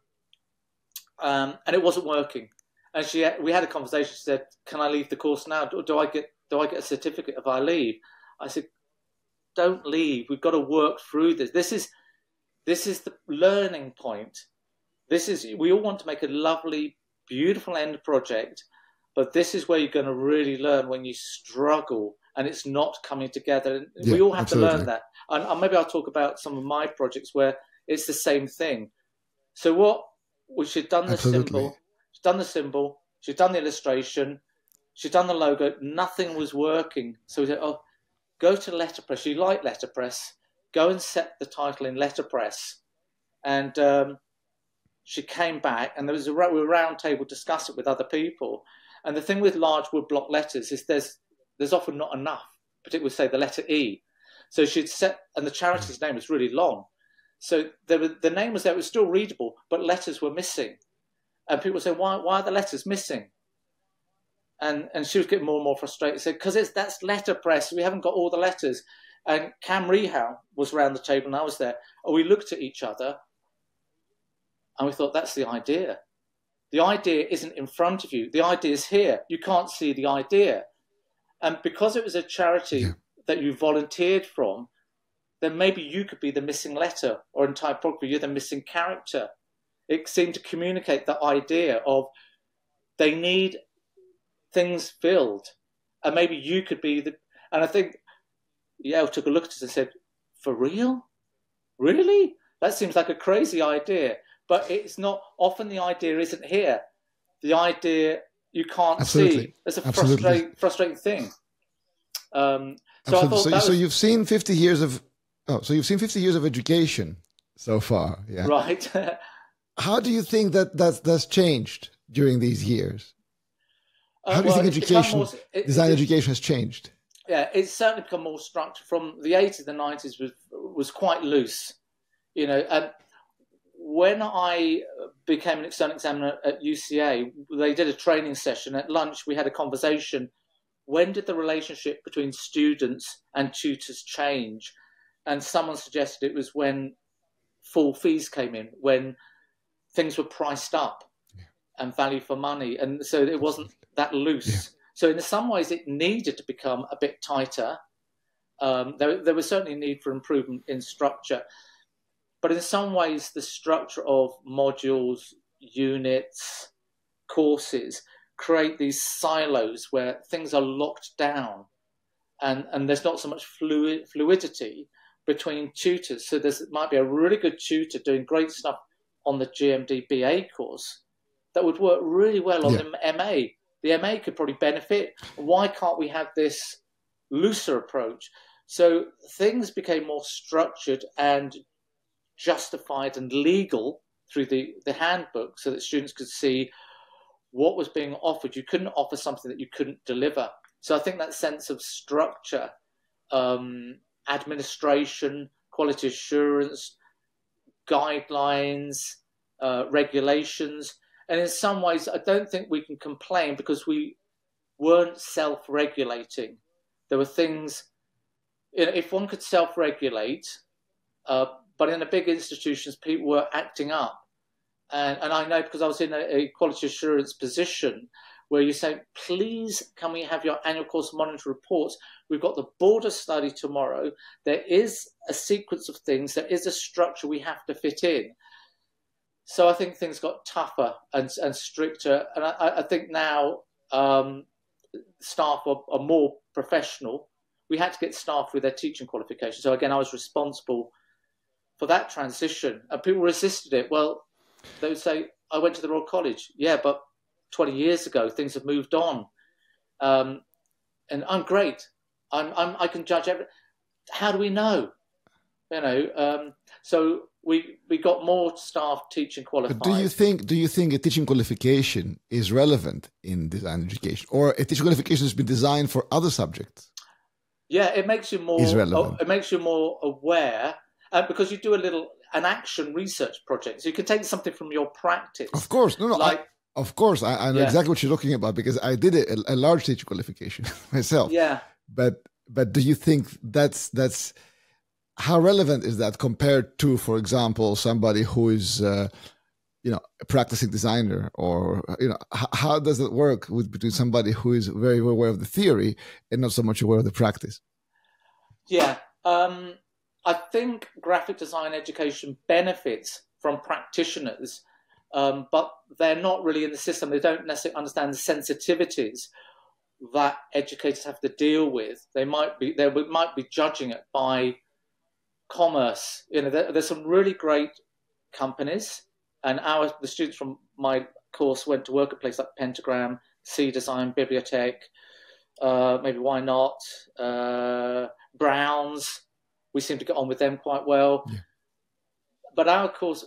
um, and it wasn't working. And she, we had a conversation. She said, "Can I leave the course now? Do, do I get do I get a certificate if I leave?" I said, "Don't leave. We've got to work through this. This is this is the learning point. This is we all want to make a lovely, beautiful end project, but this is where you're going to really learn when you struggle and it's not coming together. Yeah, we all have absolutely. to learn that. And, and maybe I'll talk about some of my projects where it's the same thing so what? Well, she'd done the Absolutely. symbol. She'd done the symbol. She'd done the illustration. She'd done the logo. Nothing was working. So we said, "Oh, go to letterpress. You like letterpress? Go and set the title in letterpress." And um, she came back, and there was a, we were round table discuss it with other people. And the thing with large woodblock letters is there's there's often not enough, particularly say the letter E. So she'd set, and the charity's name was really long. So were, the name was there, it was still readable, but letters were missing. And people say, why, why are the letters missing? And, and she was getting more and more frustrated. Said, because it's that's letterpress. We haven't got all the letters. And Cam Rehow was around the table and I was there. And we looked at each other and we thought, that's the idea. The idea isn't in front of you. The idea is here. You can't see the idea. And because it was a charity yeah. that you volunteered from, then maybe you could be the missing letter, or in typography, you're the missing character. It seemed to communicate the idea of they need things filled, and maybe you could be the. And I think Yale took a look at us and said, "For real, really? That seems like a crazy idea." But it's not. Often the idea isn't here. The idea you can't Absolutely. see. It's a frustrating, frustrating thing. Um, so, so, was... so, you've seen 50 years of Oh, so you've seen 50 years of education so far, yeah. Right. How do you think that that's, that's changed during these years? Uh, How do you well, think education, more, it, design it, education has changed? Yeah, it's certainly become more structured. From the 80s, the 90s was was quite loose, you know. And when I became an external examiner at UCA, they did a training session. At lunch, we had a conversation. When did the relationship between students and tutors change? And someone suggested it was when full fees came in, when things were priced up yeah. and value for money. And so it wasn't that loose. Yeah. So in some ways, it needed to become a bit tighter. Um, there, there was certainly a need for improvement in structure. But in some ways, the structure of modules, units, courses create these silos where things are locked down and, and there's not so much fluid, fluidity between tutors. So there might be a really good tutor doing great stuff on the GMD BA course that would work really well on yeah. the MA. The MA could probably benefit. Why can't we have this looser approach? So things became more structured and justified and legal through the, the handbook so that students could see what was being offered. You couldn't offer something that you couldn't deliver. So I think that sense of structure, um, administration, quality assurance, guidelines, uh, regulations. And in some ways, I don't think we can complain because we weren't self regulating. There were things, you know, if one could self regulate, uh, but in the big institutions, people were acting up. And, and I know because I was in a, a quality assurance position where you say, please, can we have your annual course monitor reports? We've got the border study tomorrow. There is a sequence of things, there is a structure we have to fit in. So I think things got tougher and, and stricter. And I, I think now um, staff are, are, more professional. We had to get staff with their teaching qualifications. So again, I was responsible for that transition. And people resisted it. Well, they would say, I went to the Royal College. Yeah, but 20 years ago. Things have moved on. Um, and I'm great. I'm, I'm, i can judge everything. How do we know? You know, um, so we we got more staff teaching qualified. But do you think do you think a teaching qualification is relevant in design education, or a teaching qualification has been designed for other subjects? Yeah, it makes you more. Is relevant. It makes you more aware uh, because you do a little an action research project. So you can take something from your practice. Of course, no, no. Like of course, I, I know yeah. exactly what you're talking about because I did a, a large teacher qualification myself. Yeah. But but do you think that's that's how relevant is that compared to, for example, somebody who is uh, you know a practicing designer, or you know how, how does it work with between somebody who is very aware of the theory and not so much aware of the practice? Yeah, um, I think graphic design education benefits from practitioners um, but they're not really in the system. They don't necessarily understand the sensitivities that educators have to deal with. They might be they might be judging it by commerce. You know, there, there's some really great companies, and our the students from my course went to work at places like Pentagram, SEA Design, Bibliothèque, uh, maybe why not uh, Browns. We seem to get on with them quite well. Yeah. But our course,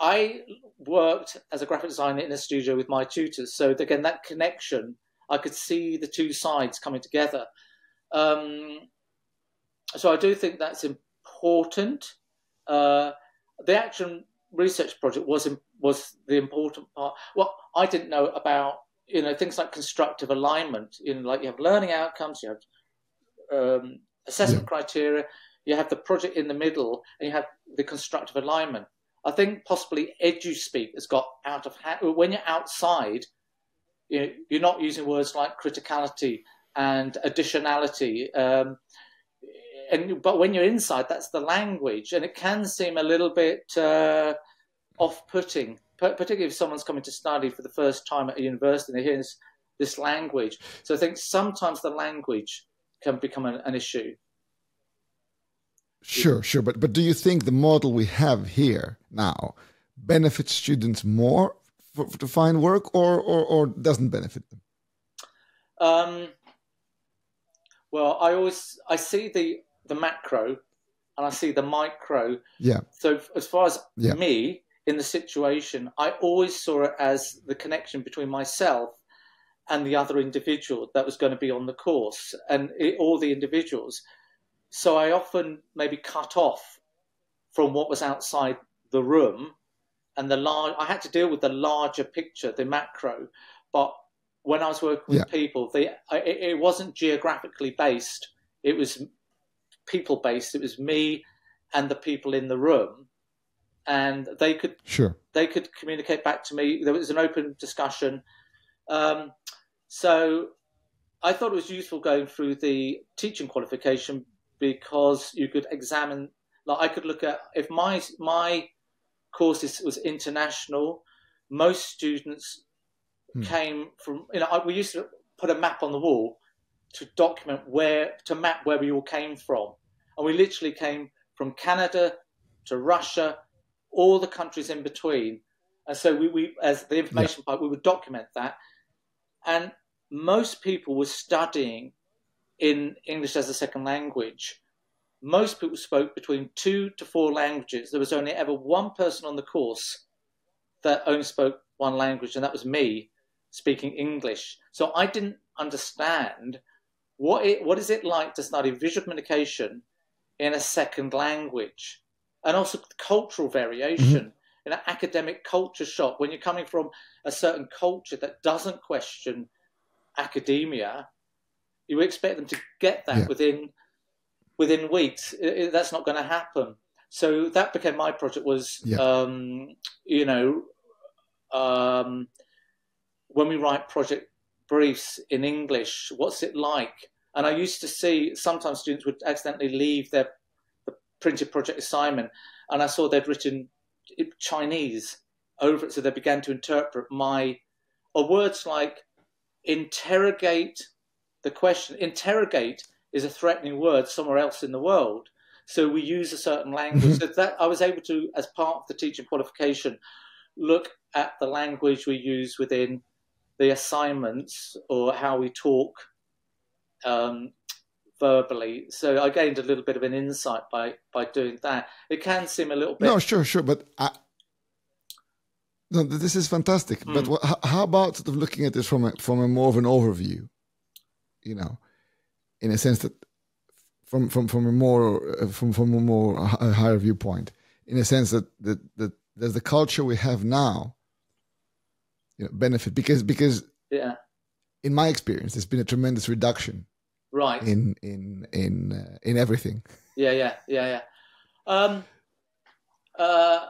I worked as a graphic designer in a studio with my tutors. So again, that connection, I could see the two sides coming together. Um, so I do think that's important. Uh, the action research project was was the important part. Well, I didn't know about, you know, things like constructive alignment. You know, like you have learning outcomes, you have um, assessment yeah. criteria, you have the project in the middle, and you have the constructive alignment. I think possibly EduSpeak has got out of hand. When you're outside, you're not using words like criticality and additionality. Um, and but when you're inside, that's the language, and it can seem a little bit uh, off-putting, particularly if someone's coming to study for the first time at a university and they hear this, this language. So I think sometimes the language can become an, an issue. Sure, sure. But but do you think the model we have here now benefits students more for, to find work, or, or or doesn't benefit them? Um, well, I always I see the the macro and I see the micro. Yeah. So as far as yeah. me in the situation, I always saw it as the connection between myself and the other individual that was going to be on the course and it, all the individuals. So I often maybe cut off from what was outside the room and the large. I had to deal with the larger picture, the macro. But when I was working with yeah. people, they it, it wasn't geographically based. It was people based. It was me and the people in the room, and they could sure they could communicate back to me. There was an open discussion. Um, so I thought it was useful going through the teaching qualification because you could examine. Like I could look at if my my course was international. Most students hmm. came from. You know, we used to put a map on the wall to document where to map where we all came from, and we literally came from Canada to Russia, all the countries in between. And so we, we as the information yeah. part, we would document that. And most people were studying in English as a second language. Most people spoke between two to four languages. There was only ever one person on the course that only spoke one language, and that was me speaking English. So I didn't understand what it, what is it like to study visual communication in a second language, and also cultural variation. Mm-hmm. In an academic culture shock, when you're coming from a certain culture that doesn't question academia, you expect them to get that yeah. within within weeks. It, it, that's not going to happen. So that became my project. Was yeah. um, you know um, when we write project briefs in English, what's it like? And I used to see sometimes students would accidentally leave their the printed project assignment, and I saw they'd written Chinese over it, so they began to interpret my or words like interrogate the question. Interrogate is a threatening word somewhere else in the world. So we use a certain language. So that I was able to, as part of the teaching qualification, look at the language we use within the assignments or how we talk um, verbally. So I gained a little bit of an insight by by doing that. It can seem a little bit. No, sure, sure, but I, no, this is fantastic. Mm. But what, how about sort of looking at this from a, from a more of an overview? You know, in a sense that from from from a more uh, from from a more a higher viewpoint, in a sense that that that there's the culture we have now. You know, benefit because because yeah in my experience, there's been a tremendous reduction, right? In in in uh, in everything. Yeah, yeah, yeah, yeah. Um, uh,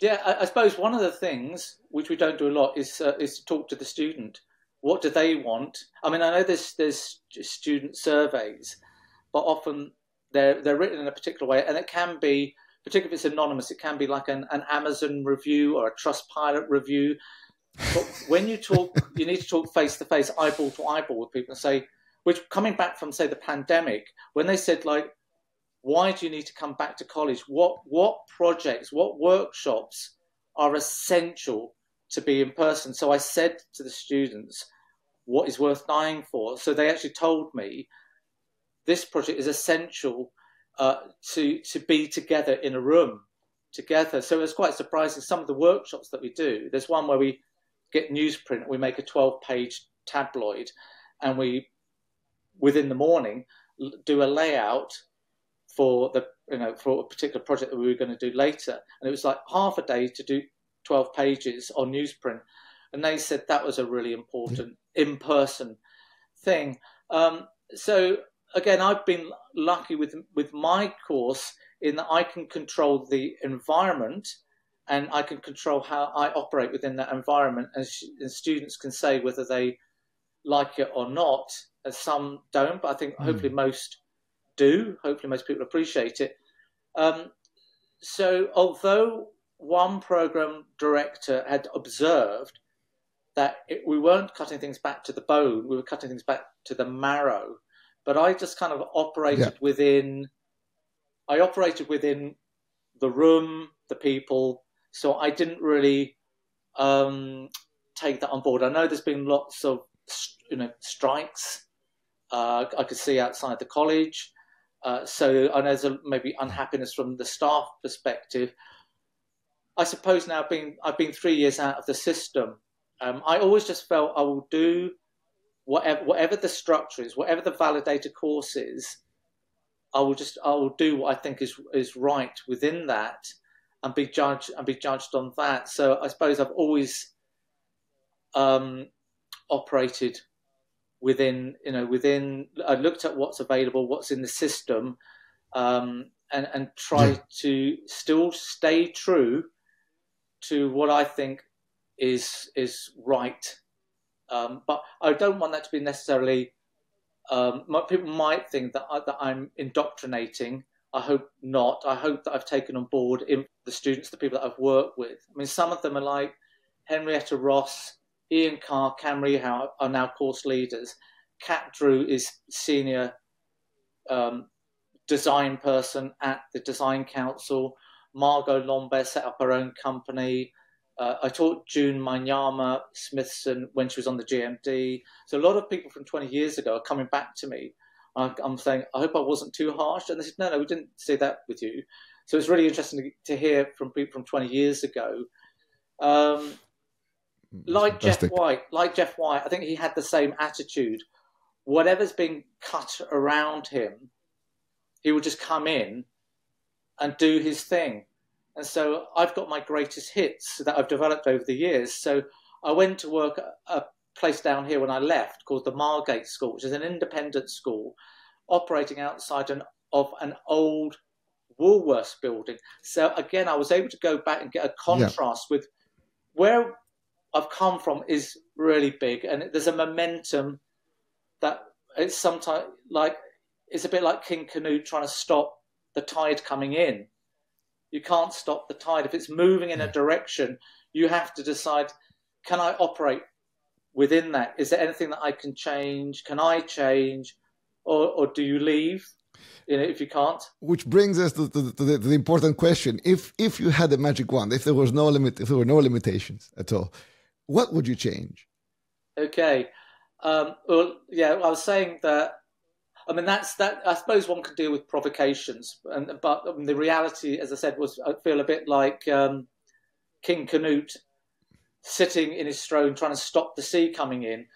yeah, I, I, suppose one of the things which we don't do a lot is uh, is to talk to the student. What do they want? I mean, I know there's there's student surveys, but often they're they're written in a particular way, and it can be, particularly if it's anonymous, it can be like an, an Amazon review or a Trustpilot review but when you talk, you need to talk face to face, eyeball to eyeball with people and say, which coming back from say the pandemic, when they said like, why do you need to come back to college? What what projects, what workshops are essential to be in person? So I said to the students, what is worth dying for? So they actually told me this project is essential uh, to to be together in a room together. So it was quite surprising. Some of the workshops that we do, there's one where we get newsprint. We make a 12 page tabloid and we, within the morning, do a layout for the you know for a particular project that we were going to do later and it was like half a day to do 12 pages on newsprint and they said that was a really important in-person thing um, so again i've been lucky with with my course in that i can control the environment and I can control how I operate within that environment. And, and, students can say whether they like it or not. And some don't, but I think mm. hopefully most do. Hopefully most people appreciate it. Um, so although one program director had observed that it, we weren't cutting things back to the bone, we were cutting things back to the marrow. But I just kind of operated yeah. within. I operated within the room, the people, so I didn't really um, take that on board. I know there's been lots of you know strikes. Uh, I could see outside the college. Uh, so I know there's a, maybe unhappiness from the staff perspective. I suppose now been I've been three years out of the system, Um, I always just felt I will do whatever whatever the structure is, whatever the validator course is. I will just I will do what I think is is right within that, and be judged and be judged on that. So I suppose I've always um, operated within you know within I looked at what's available, what's in the system, um, and and try to still stay true to what I think is is right. Um, but I don't want that to be necessarily. Um, people might think that I, that I'm indoctrinating. I hope not. I hope that I've taken on board the students, the people that I've worked with. I mean, some of them are like Henrietta Ross, Ian Carr, Cam Rehow are now course leaders. Kat Drew is senior um, design person at the Design Council. Margot Lambert set up her own company. Uh, I taught June Manyama Smithson when she was on the GMD. So a lot of people from 20 years ago are coming back to me. I'm saying, I hope I wasn't too harsh. And they said, no, no, we didn't say that with you. So it's really interesting to, to hear from people from 20 years ago. Um, like Fantastic. Jeff White, like Jeff White, I think he had the same attitude. Whatever's being cut around him, he would just come in and do his thing. And so I've got my greatest hits that I've developed over the years. So I went to work at a place down here when I left called the Margate School, which is an independent school operating outside an, of an old Woolworths building. So again, I was able to go back and get a contrast yeah. with where I've come from is really big, and there's a momentum that it's sometimes like it's a bit like King Canute trying to stop the tide coming in. You can't stop the tide if it's moving in a direction. You have to decide: can I operate within that? Is there anything that I can change? Can I change, or or do you leave? You know, if you can't. Which brings us to, to, to, the, to the important question: if if you had a magic wand, if there was no limit, if there were no limitations at all, what would you change? Okay. Um, well, yeah, I was saying that. I mean, that's that. I suppose one can deal with provocations, and but I mean, the reality, as I said, was I feel a bit like um, King Canute sitting in his throne trying to stop the sea coming in.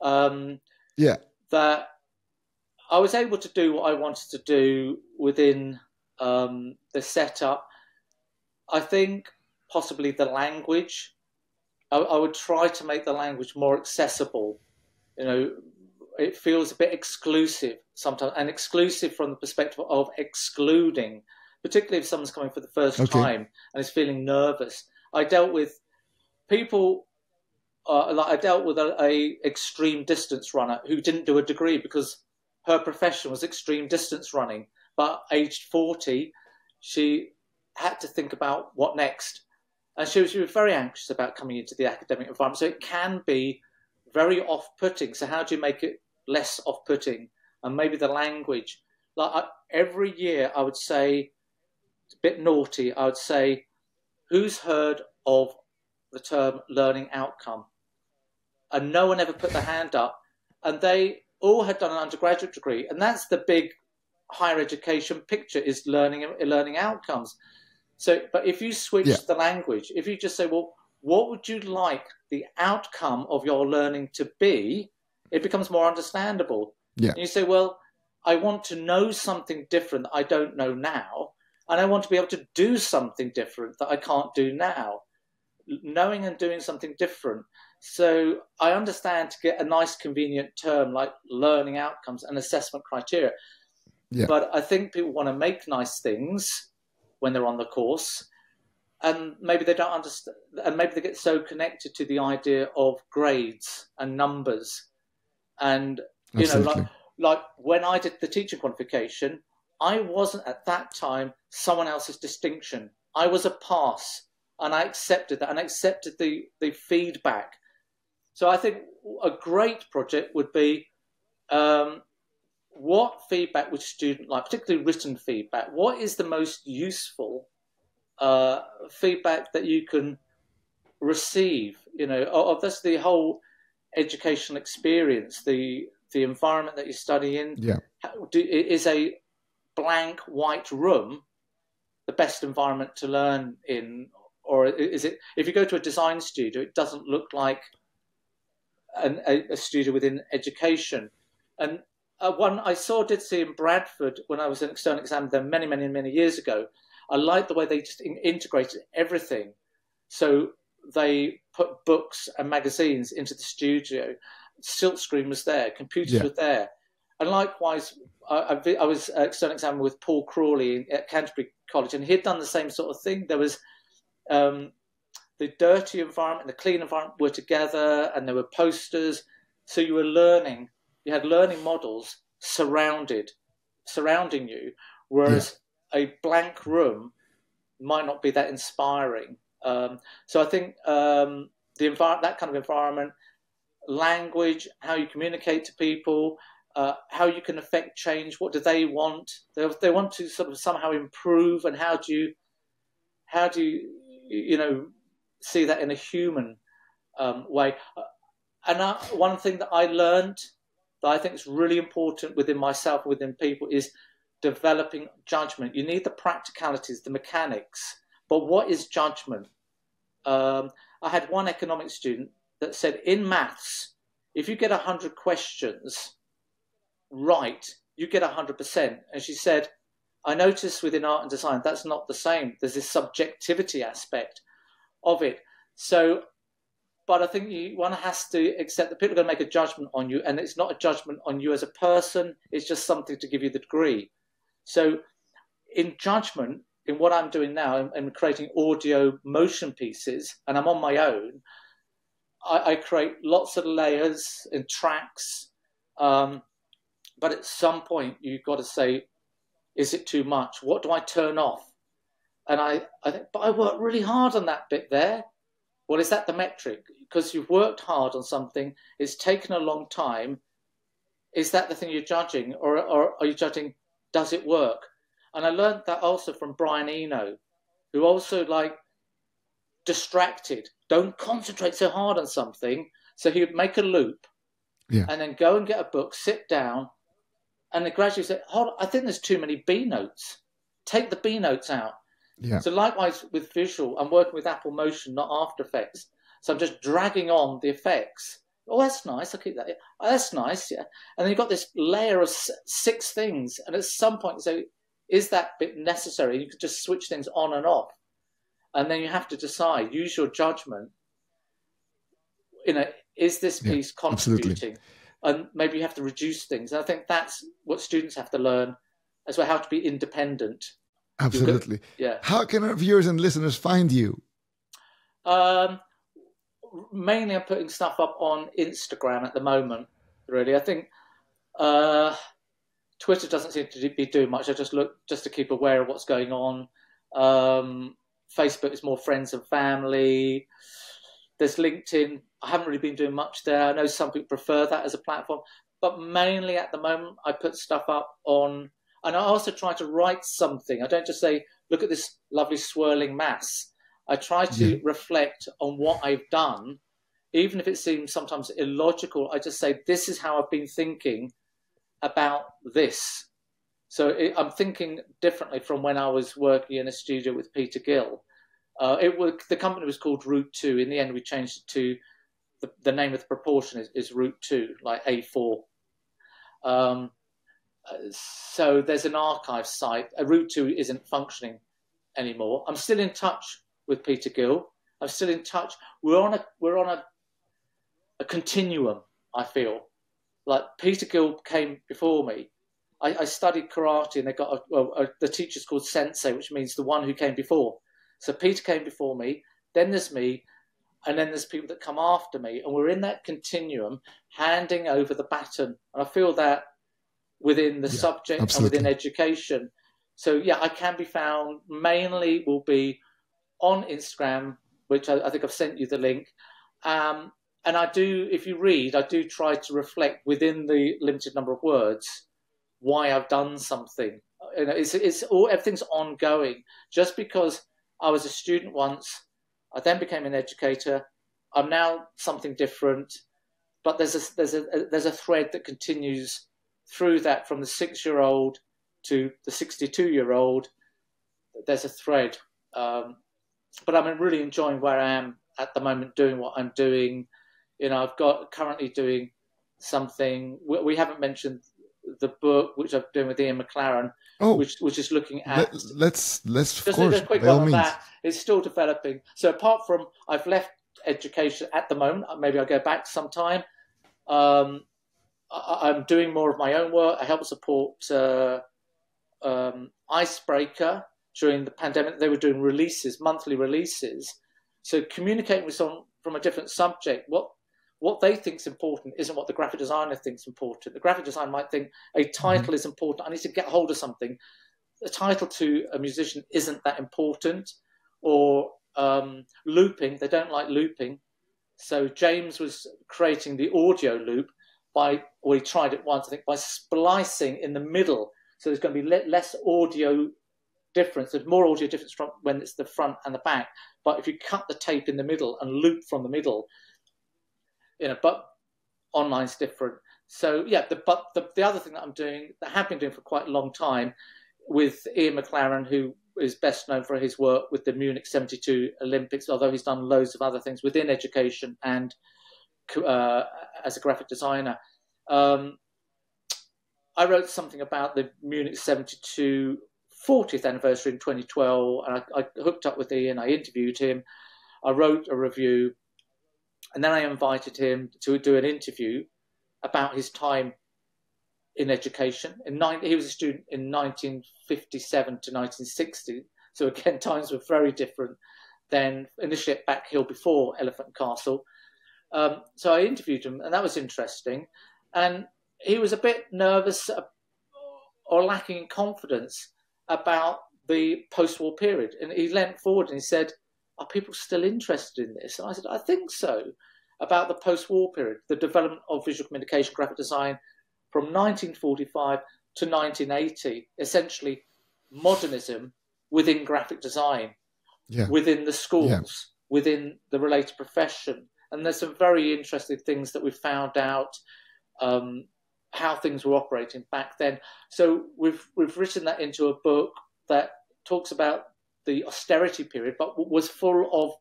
Um, yeah. That I was able to do what I wanted to do within um, the setup. I think possibly the language I, I would try to make the language more accessible. You know, it feels a bit exclusive sometimes, and exclusive from the perspective of excluding, particularly if someone's coming for the first okay. time and is feeling nervous. I dealt with people. Uh, like I dealt with a, a extreme distance runner who didn't do a degree because her profession was extreme distance running. But aged forty, she had to think about what next and she was, she was very anxious about coming into the academic environment. So it can be very off-putting. So how do you make it less off-putting? And maybe the language. Like I, every year, I would say, it's a bit naughty. I would say, who's heard of the term learning outcome? And no one ever put their hand up. And they all had done an undergraduate degree, and that's the big higher education picture: is learning learning outcomes. So, but if you switch yeah. the language, if you just say, well, what would you like the outcome of your learning to be? It becomes more understandable. Yeah. And you say, well, I want to know something different that I don't know now, and I want to be able to do something different that I can't do now. Knowing and doing something different. So I understand to get a nice, convenient term like learning outcomes and assessment criteria. Yeah. But I think people want to make nice things when they're on the course. And maybe they don't understand, and maybe they get so connected to the idea of grades and numbers. And, you Absolutely. know, like, like when I did the teaching qualification, I wasn't at that time someone else's distinction. I was a pass, and I accepted that, and I accepted the, the feedback. So I think a great project would be um, what feedback would student like, particularly written feedback? What is the most useful uh, feedback that you can receive? You know, of this the whole educational experience, the the environment that you study in. Yeah, do, is a blank white room the best environment to learn in, or is it? If you go to a design studio, it doesn't look like an, a, a, studio within education. And uh, one I saw, did see in Bradford when I was an external examiner there many, many, many years ago. I liked the way they just in, integrated everything. So they put books and magazines into the studio. Silkscreen was there, computers yeah. were there. And likewise, I, I, I was an external examiner with Paul Crawley at Canterbury College, and he'd done the same sort of thing. There was um, the dirty environment and the clean environment were together, and there were posters. So you were learning. You had learning models surrounded, surrounding you, whereas yeah. a blank room might not be that inspiring. Um, so I think um, the that kind of environment, language, how you communicate to people, uh, how you can affect change. What do they want? They, they want to sort of somehow improve, and how do you how do you you know see that in a human um, way? Uh, and I, one thing that I learned that I think is really important within myself, within people, is developing judgment. You need the practicalities, the mechanics, but what is judgment? Um, I had one economics student that said in maths, if you get 100 questions, right, you get 100%. And she said, I noticed within art and design that's not the same. There's this subjectivity aspect of it. So, but I think you, one has to accept that people are going to make a judgment on you, and it's not a judgment on you as a person, it's just something to give you the degree. So, in judgment, in what I'm doing now, I'm, creating audio motion pieces, and I'm on my own. I, I create lots of layers and tracks. Um, but at some point, you've got to say, is it too much? What do I turn off? And I, I think, but I worked really hard on that bit there. Well, is that the metric? Because you've worked hard on something, it's taken a long time. Is that the thing you're judging? Or, or are you judging, does it work? And I learned that also from Brian Eno, who also like distracted. Don't concentrate so hard on something. So he would make a loop yeah. and then go and get a book, sit down, and they gradually said, "Hold, on, I think there's too many B notes. Take the B notes out." Yeah. So likewise with visual, I'm working with Apple Motion, not After Effects. So I'm just dragging on the effects. Oh, that's nice. I keep that. Oh, that's nice. Yeah. And then you've got this layer of six things, and at some point, so is that bit necessary? You could just switch things on and off, and then you have to decide. Use your judgment. You know, is this piece yeah, contributing? Absolutely and maybe you have to reduce things. And I think that's what students have to learn as well how to be independent. Absolutely. yeah. How can our viewers and listeners find you? Um, mainly, I'm putting stuff up on Instagram at the moment. Really, I think uh, Twitter doesn't seem to be doing much. I just look just to keep aware of what's going on. Um, Facebook is more friends and family. There's LinkedIn. I haven't really been doing much there. I know some people prefer that as a platform, but mainly at the moment, I put stuff up on, and I also try to write something. I don't just say, look at this lovely swirling mass. I try to yeah. reflect on what I've done, even if it seems sometimes illogical. I just say, this is how I've been thinking about this. So it, I'm thinking differently from when I was working in a studio with Peter Gill. Uh, it was the company was called Root Two. In the end, we changed it to the, the name of the proportion is, is Root Two, like A4. Um, so there's an archive site. A Root Two isn't functioning anymore. I'm still in touch with Peter Gill. I'm still in touch. We're on a we're on a a continuum. I feel like Peter Gill came before me. I, I studied karate, and they got a, well, a, the teacher's called sensei, which means the one who came before. So Peter came before me, then there's me, and then there's people that come after me, and we're in that continuum, handing over the baton. And I feel that within the yeah, subject absolutely. and within education. So yeah, I can be found mainly will be on Instagram, which I, I think I've sent you the link. Um, and I do, if you read, I do try to reflect within the limited number of words why I've done something. You know, it's, it's all everything's ongoing. Just because I was a student once. I then became an educator. I'm now something different, but there's a there's a, there's a thread that continues through that from the six year old to the 62 year old. There's a thread, um, but I'm really enjoying where I am at the moment, doing what I'm doing. You know, I've got currently doing something. We, we haven't mentioned the book which I'm doing with Ian McLaren, oh, which which is looking at. Let, us let's of course. A quick one on that. It's still developing. So apart from I've left education at the moment. Maybe I'll go back sometime. Um, I, am doing more of my own work. I help support uh, um, Icebreaker during the pandemic. They were doing releases, monthly releases. So communicating with someone from a different subject, what what they think is important isn't what the graphic designer thinks important. The graphic designer might think a title mm-hmm. is important. I need to get hold of something. The title to a musician isn't that important, or um, looping. They don't like looping. So James was creating the audio loop by, or he tried it once, I think, by splicing in the middle. So there's going to be less audio difference. There's more audio difference from when it's the front and the back. But if you cut the tape in the middle and loop from the middle, you know, but online's different. So yeah, the, but the, the other thing that I'm doing, that I have been doing for quite a long time, with Ian McLaren, who is best known for his work with the Munich 72 Olympics, although he's done loads of other things within education and uh, as a graphic designer. Um, I wrote something about the Munich 72 40th anniversary in 2012, and I, I hooked up with Ian, I interviewed him, I wrote a review, and then I invited him to do an interview about his time in education. In nine, he was a student in 1957 to 1960. So again, times were very different than initially at Back Hill before Elephant Castle. Um, so I interviewed him, and that was interesting. And he was a bit nervous or lacking in confidence about the post-war period. And he leant forward and he said, "Are people still interested in this?" And I said, "I think so." About the post-war period, the development of visual communication, graphic design, from 1945 to 1980, essentially modernism within graphic design, yeah. within the schools, yeah. within the related profession. And there's some very interesting things that we found out um, how things were operating back then. So we've we've written that into a book that talks about the austerity period, but was full of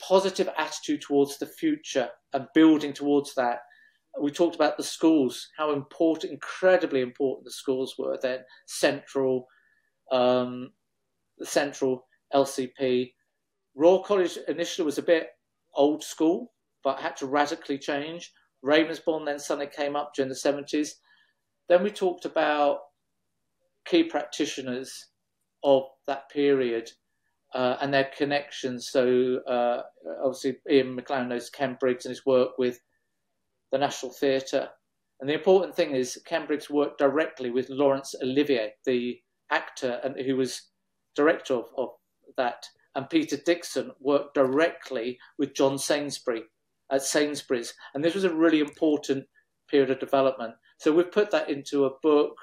positive attitude towards the future and building towards that we talked about the schools, how important, incredibly important the schools were then. Central, um, the Central LCP. Royal College initially was a bit old school, but had to radically change. Ravensbourne then suddenly came up during the 70s. Then we talked about key practitioners of that period uh, and their connections. So, uh, obviously, Ian McLaren knows Ken Briggs and his work with the National Theatre. And the important thing is Ken Briggs worked directly with Laurence Olivier, the actor and who was director of, of that. And Peter Dixon worked directly with John Sainsbury at Sainsbury's. And this was a really important period of development. So we've put that into a book.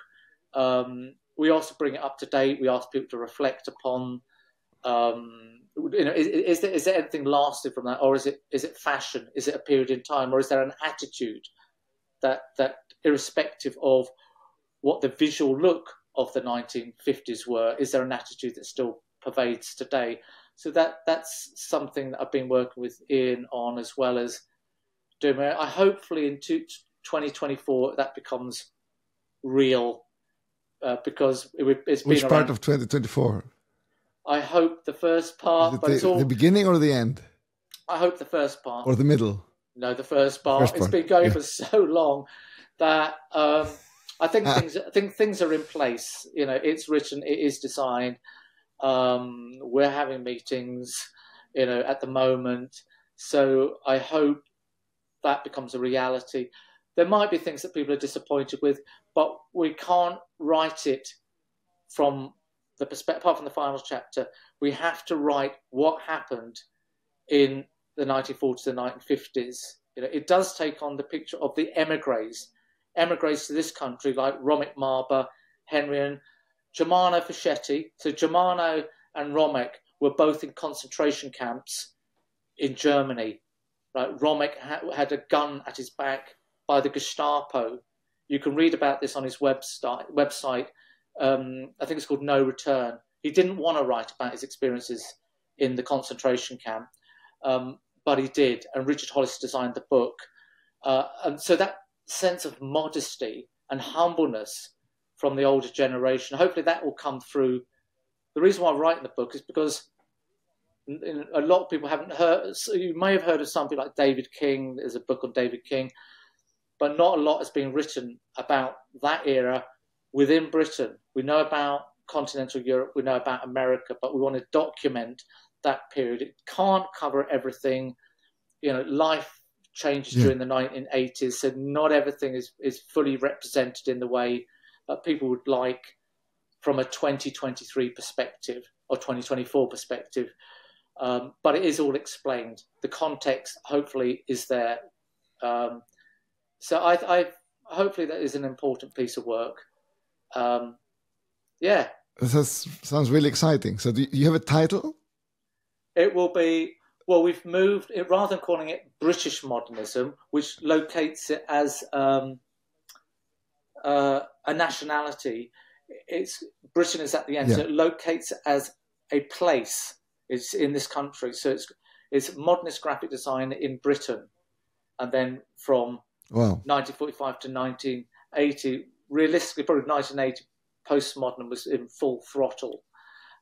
Um, we also bring it up to date. We ask people to reflect upon um, you know, is, is, there, is there anything lasting from that, or is it is it fashion? Is it a period in time, or is there an attitude that that irrespective of what the visual look of the 1950s were, is there an attitude that still pervades today? So that that's something that I've been working with Ian on, as well as doing. I hopefully in 2024 that becomes real uh, because it, has been which part of 2024 I hope the first part, but the, all, the beginning or the end. I hope the first part or the middle. No, the first part. First part. It's been going yeah. for so long that um, I think ah. things. I think things are in place. You know, it's written, it is designed. Um, we're having meetings, you know, at the moment. So I hope that becomes a reality. There might be things that people are disappointed with, but we can't write it from the perspective, apart from the final chapter, we have to write what happened in the 1940s and 1950s. You know, it does take on the picture of the emigres, emigres to this country like Romek Marber, Henrion and Germano Facetti. So Germano and Romek were both in concentration camps in Germany. Right, Romek had a gun at his back by the Gestapo. You can read about this on his website. Website um, I think it's called No Return. He didn't want to write about his experiences in the concentration camp, um, but he did. And Richard Hollis designed the book. Uh, and so that sense of modesty and humbleness from the older generation, hopefully that will come through. The reason why I'm writing the book is because a lot of people haven't heard. So you may have heard of something like David King. There's a book on David King, but not a lot has been written about that era within Britain. We know about continental Europe, we know about America, but we want to document that period. It can't cover everything. You know, life changed yeah. during the 1980s, so not everything is, is fully represented in the way that people would like from a 2023 perspective or 2024 perspective. Um, but it is all explained. The context, hopefully, is there. Um, so I, I, hopefully that is an important piece of work. Um, yeah, that sounds really exciting. So, do you have a title? It will be well. We've moved it rather than calling it British modernism, which locates it as um, uh, a nationality. It's Britain is at the end, yeah. so it locates it as a place. It's in this country, so it's it's modernist graphic design in Britain, and then from wow. 1945 to 1980, realistically, probably 1980 postmodern was in full throttle.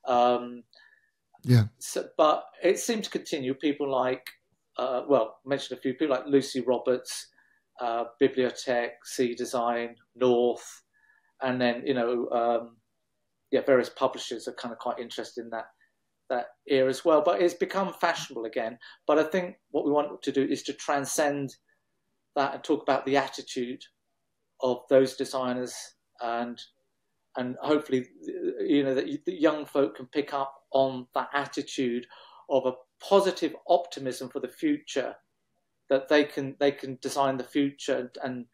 Um, yeah. So, but it seemed to continue. People like, uh, well, I mentioned a few people like Lucienne Roberts, uh, Bibliothèque, SEA Design, North, and then you know, um, yeah, various publishers are kind of quite interested in that that era as well. But it's become fashionable again. But I think what we want to do is to transcend that and talk about the attitude of those designers and and hopefully, you know, that the young folk can pick up on that attitude of a positive optimism for the future, that they can they can design the future, and, and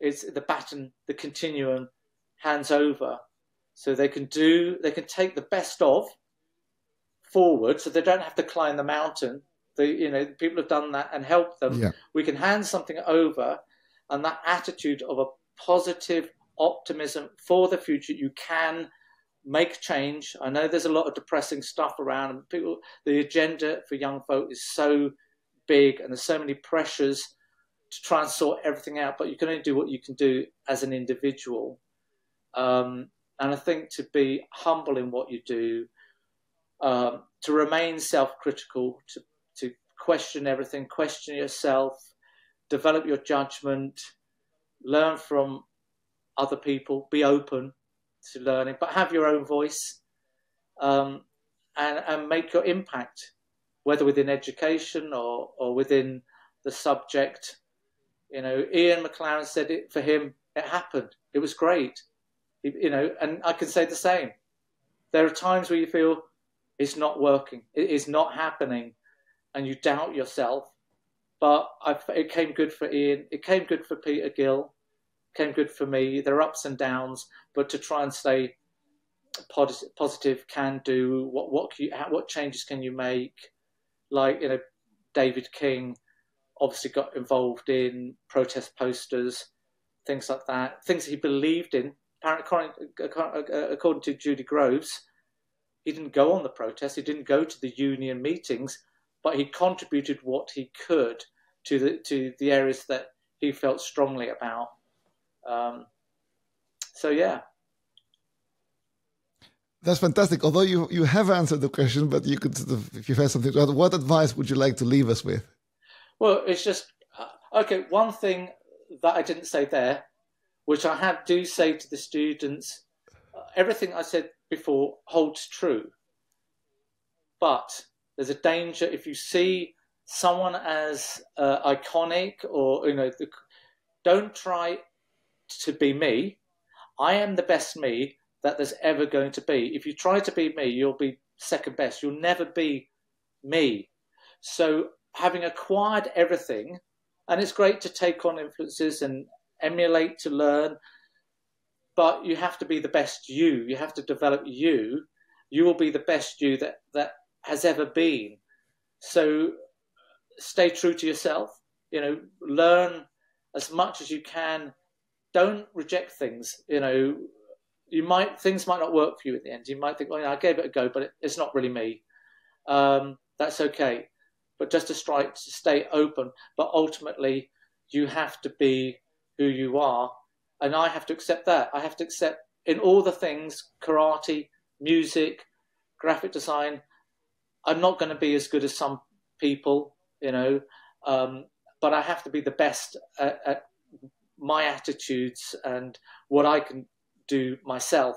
it's the baton, the continuum, hands over, so they can do they can take the best of forward, so they don't have to climb the mountain. The you know people have done that and helped them. Yeah. We can hand something over, and that attitude of a positive optimism for the future. You can make change. I know there's a lot of depressing stuff around, and people. The agenda for young folk is so big, and there's so many pressures to try and sort everything out. But you can only do what you can do as an individual. Um, and I think to be humble in what you do, um, to remain self-critical, to to question everything, question yourself, develop your judgment, learn from other people, be open to learning, but have your own voice um, and, and make your impact, whether within education or, or within the subject. You know, Ian McLaren said it for him, it happened. It was great. You know, and I can say the same. There are times where you feel it's not working, it is not happening, and you doubt yourself. But I, it came good for Ian. It came good for Peter Gill came good for me. There are ups and downs, but to try and stay positive, can do what what you, what changes can you make? Like you know, David King obviously got involved in protest posters, things like that, things he believed in. Apparently, according to Judy Groves, he didn't go on the protest. He didn't go to the union meetings, but he contributed what he could to the to the areas that he felt strongly about. Um, so yeah. That's fantastic. Although you you have answered the question, but you could, sort of, if you have something to add, what advice would you like to leave us with? Well, it's just uh, okay. One thing that I didn't say there, which I have do say to the students, uh, everything I said before holds true. But there's a danger if you see someone as uh, iconic or you know, the, don't try to be me. I am the best me that there's ever going to be. If you try to be me, you'll be second best. You'll never be me. So, having acquired everything, and it's great to take on influences and emulate to learn, but you have to be the best you. You have to develop you. You will be the best you that, that has ever been. So, stay true to yourself. You know, learn as much as you can don't reject things. You know, you might things might not work for you at the end. You might think, well, you know, I gave it a go, but it, it's not really me. Um, that's okay. but just to strike, to stay open. But ultimately, you have to be who you are, and I have to accept that. I have to accept in all the things karate, music, graphic design. I'm not going to be as good as some people, you know, um, but I have to be the best at, at my attitudes and what I can do myself.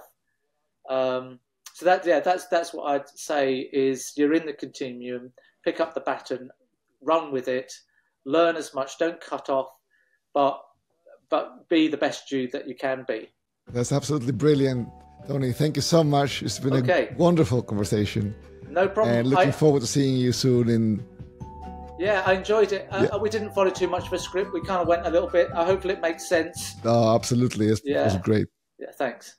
Um, so that yeah, that's that's what I'd say is you're in the continuum, pick up the baton, run with it, learn as much, don't cut off, but but be the best you that you can be. That's absolutely brilliant, Tony. Thank you so much. It's been okay. a wonderful conversation. No problem. And looking I, forward to seeing you soon in. Yeah, I enjoyed it. Uh, yeah. Uh, we didn't follow too much of a script. We kind of went a little bit. I hope it makes sense. Oh, absolutely. It yeah. was great. Yeah, thanks.